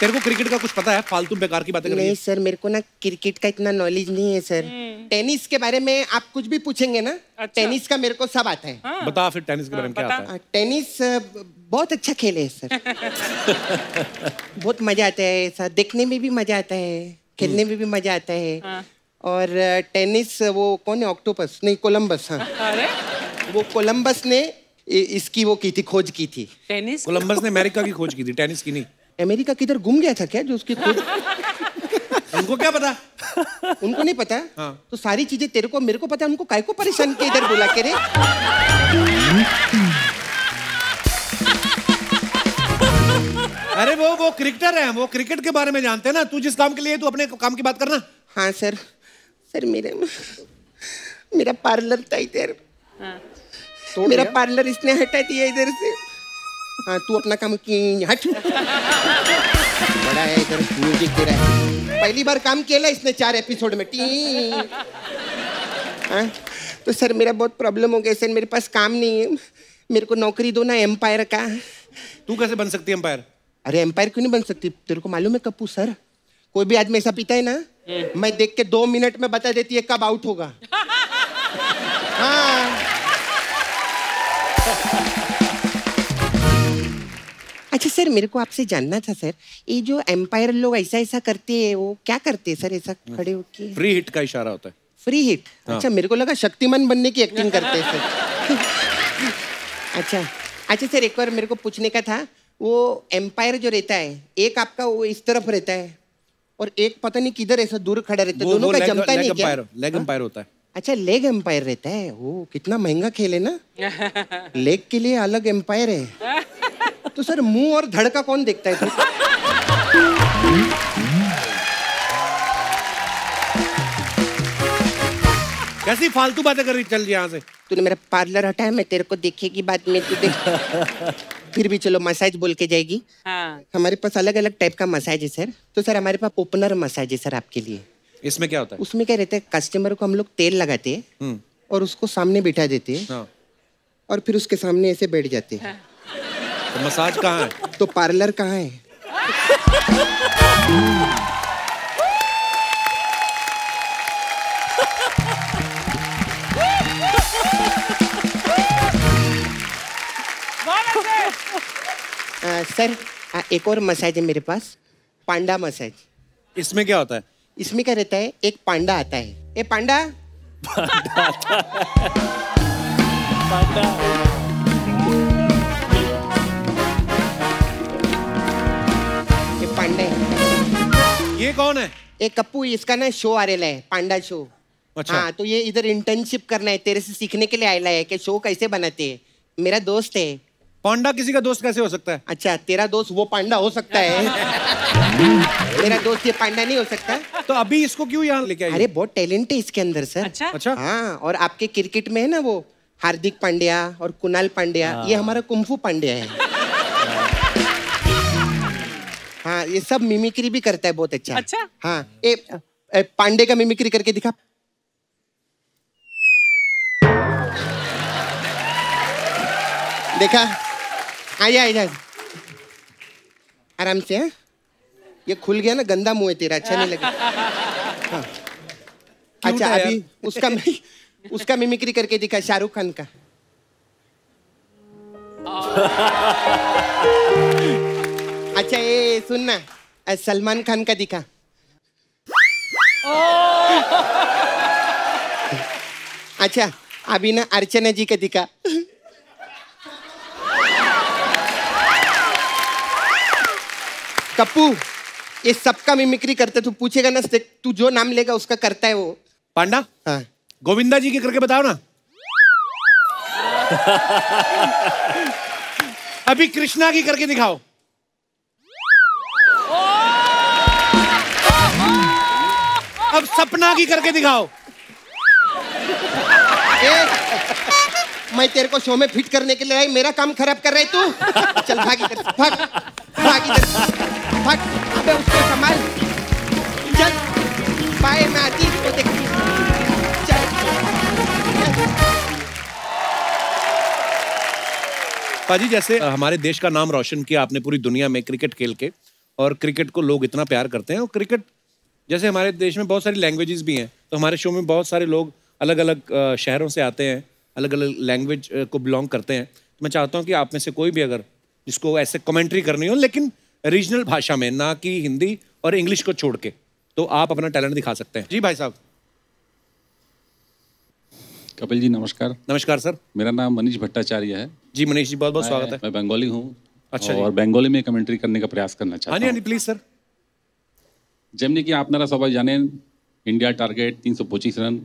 तेरे को क्रिकेट का कुछ पता है? फालतू बेकार की बातें नहीं सर मेरे को ना क्रिकेट का इतना नॉलेज नहीं है सर। टेनिस के बारे में आप कुछ भी पूछेंगे ना अच्छा। टेनिस का मेरे को सब आता है। हाँ। बता फिर टेनिस के बारे में क्या आता है। हाँ, टेनिस बहुत अच्छा खेल है सर। बहुत मज़ा आता है ऐसा। देखने में भी मज़ा आता है खेलने में भी मज़ा आता है। हाँ। और टेनिस वो कौन है? ऑक्टोपस? नहीं कोलंबस हाँ। अरे! वो कोलंबस ने इसकी वो की थी खोज की थी। टेनिस? कोलंबस ने अमेरिका की खोज की थी टेनिस की नहीं। अमेरिका किधर गुम गया था क्या जो उसकी खोज? उनको क्या पता? उनको नहीं पता? हाँ। तो सारी चीज़ें तेरे को मेरे को पता है उनको काय को परेशान किया इधर बुला के रे? अरे वो वो क्रिकेटर है वो क्रिकेट के बारे में जानते हैं ना? तू जिस काम के लिए तू अपने काम की बात करना। हाँ सर। सर मेरे मेरा पार्लर था इधर। हाँ। मेरा पार्लर इसने हटा दिया इधर से। हाँ तू अपना काम की हट। बड़ा है इधर म्यूज़िक दे रहा है। पहली बार काम किया इसने चार एपिसोड में टी। हाँ तो सर मेरा बहुत प्रॉब्लम हो गया सर मेरे पास काम नहीं है। मेरे को नौकरी दो ना एम्पायर का। तू कैसे बन सकती है एम्पायर अरे एम्पायर क्यों नहीं बन सकती? तेरे को मालूम है कप्पू सर? कोई भी आदमी ऐसा पीता है ना मैं देख के दो मिनट में बता देती है कब आउट होगा। हाँ। अच्छा सर मेरे को आपसे जानना था सर। ये जो एम्पायर लोग ऐसा ऐसा करते हैं वो क्या करते हैं सर ऐसा खड़े होके? फ्री हिट का इशारा होता है। फ्री हिट हाँ। अच्छा मेरे को लगा शक्तिमान बनने की एक्टिंग करते हैं सर। अच्छा अच्छा सर एक बार मेरे को पूछने का था वो एम्पायर जो रहता है एक आपका वो इस तरफ़ रहता है और एक पता नहीं किधर ऐसा दूर खड़ा रहता है दोनों का जमता नहीं क्या? लेग अंपायर होता है। अच्छा लेग एम्पायर रहता है? वो कितना महँगा खेल है ना? लेग के लिए अलग एम्पायर है। तो सर मुँह और धड़ का कौन देखता है? कैसी फालतू बातें कर रही चल यहाँ से। तूने मेरा पार्लर हटाया मैं तेरे को देखेगी बाद में तू देख। फिर भी चलो मसाज बोल के जाएगी। हाँ। हमारे पास अलग अलग टाइप का मसाज है सर तो सर हमारे पास ओपनर मसाज है सर आपके लिए। इसमें क्या होता है? उसमें क्या रहता है? कस्टमर को हम लोग तेल लगाते हैं हम्म, और उसको सामने बिठा देते हैं हाँ। और फिर उसके सामने ऐसे बैठ जाते हैं। तो मसाज कहाँ है? तो पार्लर कहाँ है? सर एक और मसाज है मेरे पास पांडा मसाज। इसमें क्या होता है? इसमें क्या रहता है? एक पांडा आता है। ए पांडा? ये पांडा है। ये कौन है? ए कप्पू इसका ना शो आ रहा है पांडा शो अच्छा। हाँ तो ये इधर इंटर्नशिप करना है तेरे से सीखने के लिए आयला है कि शो कैसे बनाते हैं। मेरा दोस्त है पांडा किसी का दोस्त कैसे हो सकता है? अच्छा तेरा दोस्त वो पांडा हो सकता है। मेरा दोस्त ये पांडा नहीं हो सकता। तो अभी इसको क्यों यहाँ लेके आई? अरे बहुत टैलेंट है इसके अंदर सर अच्छा। अच्छा। हाँ और आपके क्रिकेट में है ना वो हार्दिक पांड्या और कुणाल पांड्या ये हमारा कुंफू पांड्या है। हाँ ये सब मिमिक्री भी करता है बहुत अच्छा। अच्छा? हाँ ए, ए पांडे का मिमिक्री करके दिखा। देखा? आजा आजा आराम से हाँ? ये खुल गया ना गंदा मुँह है तेरा अच्छा नहीं लगा। हाँ। अच्छा है अभी उसका उसका मिमिक्री करके दिखा शाहरुख खान का। अच्छा ये सुन ना सलमान खान का दिखा। अच्छा अभी ना अर्चना जी का दिखा। कप्पू ये सबका मिमिक्री करते तू पूछेगा ना तू जो नाम लेगा उसका करता है वो। पांडा? हाँ। गोविंदा जी के करके बताओ ना। अभी कृष्णा की करके दिखाओ। अब सपना की करके दिखाओ। ए, मैं तेरे को शो में फिट करने के लिए मेरा काम खराब कर रहा तू। चल भाग भाग भाग उसको संभाल चल देखती पाजी, जैसे हमारे देश का नाम रोशन किया आपने पूरी दुनिया में क्रिकेट खेल के, और क्रिकेट को लोग इतना प्यार करते हैं, और क्रिकेट, जैसे हमारे देश में बहुत सारी लैंग्वेजेस भी हैं तो हमारे शो में बहुत सारे लोग अलग अलग शहरों से आते हैं अलग अलग लैंग्वेज को बिलोंग करते हैं। तो मैं चाहता हूँ कि आप में से कोई भी अगर जिसको ऐसे कमेंट्री करनी हो, लेकिन रीजनल भाषा में ना कि हिंदी और इंग्लिश को छोड़ के तो आप अपना टैलेंट दिखा सकते हैं जी भाई साहब कपिल जी नमस्कार नमस्कार सर मेरा नाम मनीष भट्टाचार्य है जी मनीष जी बहुत बहुत स्वागत है मैं बंगाली हूँ अच्छा जी। और बंगाली में कमेंट्री करने का प्रयास करना हाँ चाहता जी हाँ जी हूँ प्लीज सर যেমনি কি আপনারা সবাই জানেন ইন্ডিয়ার টার্গেট তিনশো পঁচিশ রান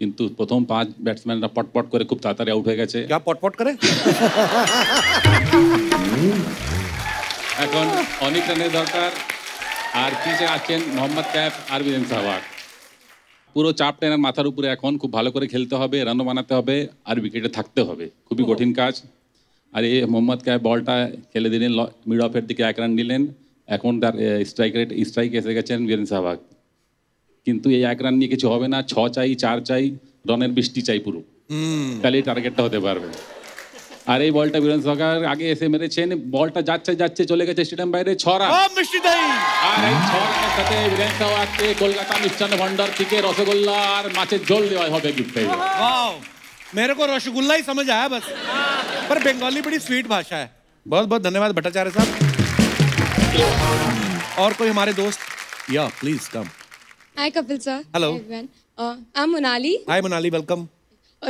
কিন্তু প্রথম পাঁচ ব্যাটসম্যানরা পটপট করে খুব তাড়াতাড়ি আউট হয়ে গেছে क्या पॉट पॉट करें এখন অনেক রানের দরকার আর পিছে আছেন মোহাম্মদ ক্যাফ আর বীরেন সাহবাগ পুরো চাপ টেনার মাথার উপরে এখন খুব ভালো করে খেলতে হবে রানও বানাতে হবে আর উইকেটে থাকতে হবে। খুবই কঠিন কাজ। আর এই মোহাম্মদ ক্যাফ বলটা খেলে দিলেন মিড অফের দিকে এক রান নিলেন। এখন তার স্ট্রাইক রেট স্ট্রাইক এসে গেছেন বীরেন সাহবাগ কিন্তু এই এক রান নিয়ে কিছু হবে না ছ চাই চার চাই রানের বৃষ্টি চাই পুরো। তাহলে এই টার্গেটটা হতে পারবে। আর এই বলটা বীরেন সাহবাগ আগে এসে মেরেছেন বলটা যাচ্ছে যাচ্ছে চলে গেছে স্টেডিয়াম বাইরে ছ রান ओ मिष्टी दही আর এই ছ রানের সাথে বীরেন সাহবাগকে কলকাতা মিষ্টান্ন ভান্ডার থেকে রসগোল্লা আর মাছের ঝোল দেওয়া হবে গিফট वाओ मेरे को रसगुल्ला ही समझ आया बस पर बंगाली बड़ी स्वीट भाषा है बहुत बहुत धन्यवाद भट्टाचार्य साहब और कोई हमारे दोस्त या please come hi Kapil sir Hello. I am Monali hi Manali welcome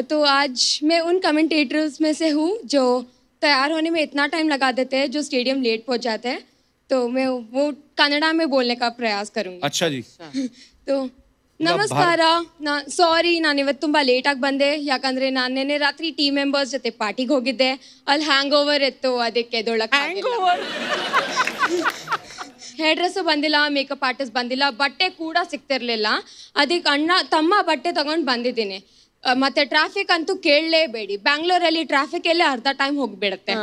तो आज मैं उन कमेंटेटर्स में से हूँ जो तैयार होने में इतना टाइम लगा देते हैं जो स्टेडियम लेट पहुँच जाते हैं तो मैं वो कन्नड़ा में बोलने का प्रयास करूँगी अच्छा जी तो ನಮಸ್ಕಾರ ನಾ ಸಾರಿ ನಾನು ಇವತ್ತು ತುಂಬ ಲೇಟಾಗಿ ಬಂದೆ ಯಾಕಂದ್ರೆ ನಾನು ನಿನ್ನೆ ರಾತ್ರಿ ಟೀಮ್ ಮೆಂಬರ್ಸ್ ಜೊತೆ ಪಾರ್ಟಿಗೆ ಹೋಗಿದ್ದೆ ಅಲ್ಲಿ ಹ್ಯಾಂಗ್ ಓವರ್ ಇತ್ತು ಅದಕ್ಕೆ ಎದ್ದೊಳಕ್ಕೆ ಹೇರ್ ಡ್ರೆಸ್ಸು ಬಂದಿಲ್ಲ ಮೇಕಪ್ ಆರ್ಟಿಸ್ಟ್ ಬಂದಿಲ್ಲ ಬಟ್ಟೆ ಕೂಡ ಸಿಗ್ತಿರ್ಲಿಲ್ಲ ಅದಕ್ಕೆ ಅಣ್ಣ ತಮ್ಮ ಬಟ್ಟೆ ತಗೊಂಡು ಬಂದಿದ್ದೀನಿ ಆ, ಮತ್ತೆ ಟ್ರಾಫಿಕ್ ಅಂತೂ ಕೇಳಲೇಬೇಡಿ ಬ್ಯಾಂಗ್ಳೂರಲ್ಲಿ ಟ್ರಾಫಿಕ್ ಎಲ್ಲೇ ಅರ್ಧ ಟೈಮ್ ಹೋಗ್ಬಿಡುತ್ತೆ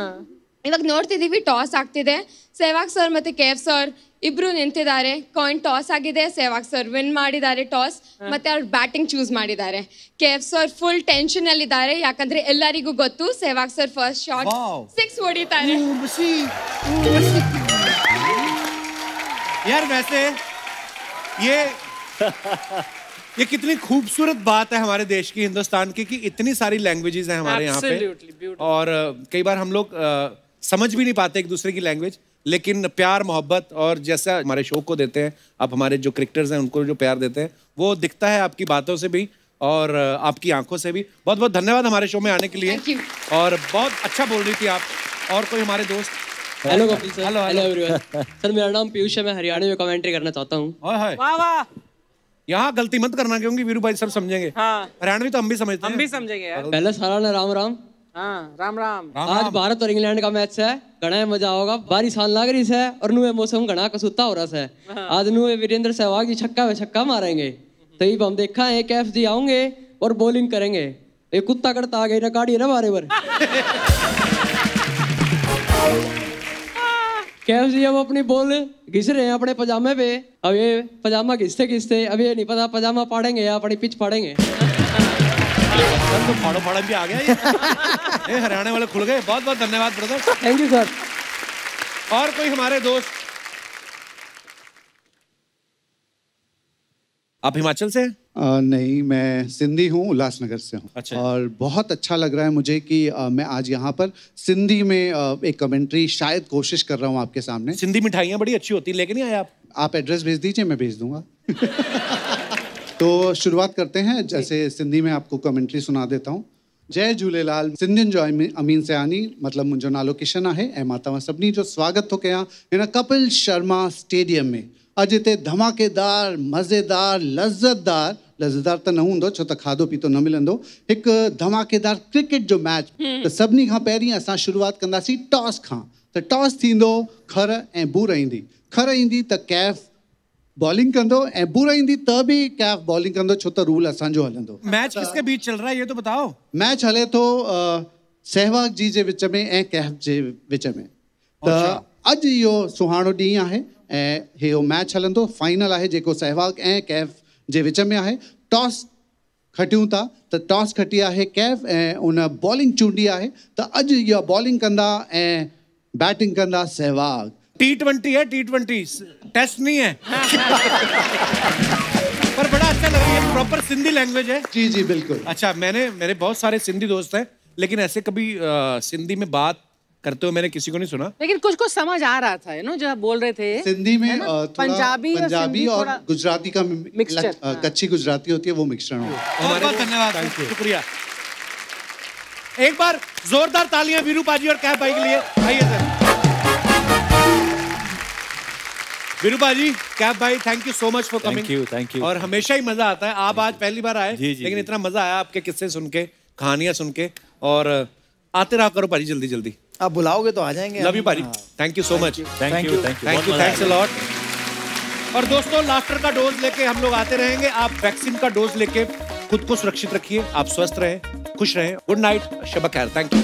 ಇವಾಗ ನೋಡ್ತಿದ್ದೀವಿ ಟಾಸ್ ಆಗ್ತಿದೆ ಸೆಹ್ವಾಗ್ ಸರ್ ಮತ್ತೆ ಕೆ ಎಫ್ ಸರ್ ಇಬ್ರು ನಿಂತಿದ್ದಾರೆ ಕಾಯಿನ್ ಟಾಸ್ ಆಗಿದೆ ಸೆಹ್ವಾಗ್ ಸರ್ ವಿನ್ ಮಾಡಿದ್ದಾರೆ ಟಾಸ್ ಮತ್ತೆ ಅವ್ರು ಬ್ಯಾಟಿಂಗ್ ಚೂಸ್ ಮಾಡಿದ್ದಾರೆ K F sir full tension ಅಲ್ಲಿ ಇದ್ದಾರೆ ಯಾಕಂದ್ರೆ ಎಲ್ಲರಿಗೂ ಗೊತ್ತು Sehwag sir first shot Wow. Six ಹೊಡಿತಾರೆ यार वैसे ये ये कितनी खूबसूरत बात है हमारे देश की हिंदुस्तान की कि इतनी सारी लैंग्वेजेस हैं हमारे यहाँ पे। और कई बार हम लोग समझ भी नहीं पाते एक दूसरे की लैंग्वेज लेकिन प्यार मोहब्बत और जैसा हमारे शो को देते हैं आप हमारे जो क्रिकेटर्स हैं उनको जो प्यार देते हैं वो दिखता है आपकी बातों से भी और आपकी आँखों से भी। बहुत बहुत धन्यवाद हमारे शो में आने के लिए। और बहुत अच्छा बोल रही थी आप और कोई हमारे दोस्त। Hello Kapil sir hello, hello hello. Everyone sir मेरा नाम पीयूष है। मैं हरियाणा में कमेंट्री करना चाहता हूँ। वाह वाह। यहाँ गलती मत करना क्योंकि वीरू भाई सब समझेंगे। हाँ। हरियाणवी तो हम भी समझते हम भी समझेंगे पहले सारा ने राम राम। हाँ राम राम। आज भारत और इंग्लैंड का मैच है घना मज़ा होगा। बारिश आने लग रही है और नुए मौसम घना कसूता हो रहा है। आज नुए वीरेंद्र सहवाग जी छक्का में छक्का मारेंगे। तो ये हम देखा है कैफ जी आएँगे और बॉलिंग करेंगे। ये कुत्ता करता आ गई ना काढ़ी ना बारे बार जी अब अपनी बॉल घिस रहे हैं अपने पजामे पे। अब ये पजामा घिसते घिसते अब ये नहीं पता पजामा पाड़ेंगे या अपनी पिच पाड़ेंगे तो फाड़ो फाड़ा भी आ गया ये। हरियाणा वाले खुल गए। बहुत बहुत धन्यवाद ब्रदर थैंक यू सर और कोई हमारे दोस्त? आप हिमाचल से हैं? आ, नहीं मैं सिंधी हूँ उल्लासनगर से हूँ। अच्छा। और बहुत अच्छा लग रहा है मुझे कि आ, मैं आज यहाँ पर सिंधी में आ, एक कमेंट्री शायद कोशिश कर रहा हूँ आपके सामने। सिंधी मिठाइयाँ बड़ी अच्छी होती हैं लेके नहीं आए आप? आप एड्रेस भेज दीजिए मैं भेज दूँगा। तो शुरुआत करते हैं जैसे सिंधी में आपको कमेंट्री सुना देता हूँ। जय झूलेलाल सिंधियुनि जो अमी- अमीन सयानी मतिलबु मुंहिंजो नालो किशन आहे ऐं माँ तव्हां सभिनी जो स्वागत थो कयां हिन कपिल शर्मा स्टेडियम में। अॼु हिते धमाकेदार मज़ेदार लज़तदार लज़तदार त न हूंदो छो त खाधो पीतो न मिलंदो। हिकु धमाकेदार क्रिकेट जो मैच त सभिनी खां पहिरीं असां शुरुआत कंदासीं टॉस खां। त टॉस थींदो खर ऐं बूर ईंदी। खर ईंदी त कैफ बॉलिंग कंदो ऐं बूर ईंदी त बि कैफ बॉलिंग कंदो छो त रूल असांजो हलंदो। मैच किसके बीच चल रहा है ये तो बताओ। मैच हले थो सहवाग जी जे विच में ऐं कैफ जे विच में। त अॼु इहो सुहाणो ॾींहुं आहे ऐं इहो मैच हलंदो फाइनल आहे जेको सहवाग ऐं कैफ जे विच में आहे टॉस खटियूं था त टॉस खटी आहे कैफ ऐं उन बॉलिंग चूंडी आहे त अॼु इहा बॉलिंग कंदा ऐं बैटिंग कंदा सहवाग। टी ट्वेंटी है टी ट्वेंटी टेस्ट नहीं है। पर बड़ा अच्छा लग रहा है प्रॉपर सिंधी लैंग्वेज है। जी जी बिल्कुल। अच्छा मैंने मेरे बहुत सारे सिंधी दोस्त हैं लेकिन ऐसे कभी अ, सिंधी में बात करते हुए मैंने किसी को नहीं सुना। लेकिन कुछ कुछ समझ आ रहा था यू नो जो आप बोल रहे थे। सिंधी में है पंजाबी और पंजाबी और गुजराती का Mixture, कच्ची गुजराती होती है वो हो। बहुत बहुत धन्यवाद। शुक्रिया। एक बार जोरदार तालियाँ वीरू पाजी और कैफ भाई के लिए। आइए सर। वीरू पाजी कैफ भाई thank you so much for coming you, thank you. और हमेशा ही मज़ा आता है। आप आज पहली बार आए जी, जी, लेकिन जी। इतना मज़ा आया आपके किस्से सुन के कहानियाँ सुन के। और आते रहा करो पाजी जल्दी जल्दी। आप बुलाओगे तो आ जाएँगे लव यू पाजी thank you so much thank you thank you thanks a lot और दोस्तों लाफ्टर का डोज लेके हम लोग आते रहेंगे। आप वैक्सीन का डोज लेके खुद को सुरक्षित रखिए। आप स्वस्थ रहें खुश रहें। गुड नाइट शब खैर. Thank you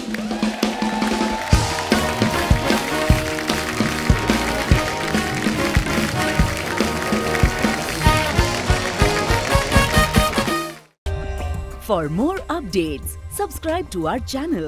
For more updates, subscribe to our channel,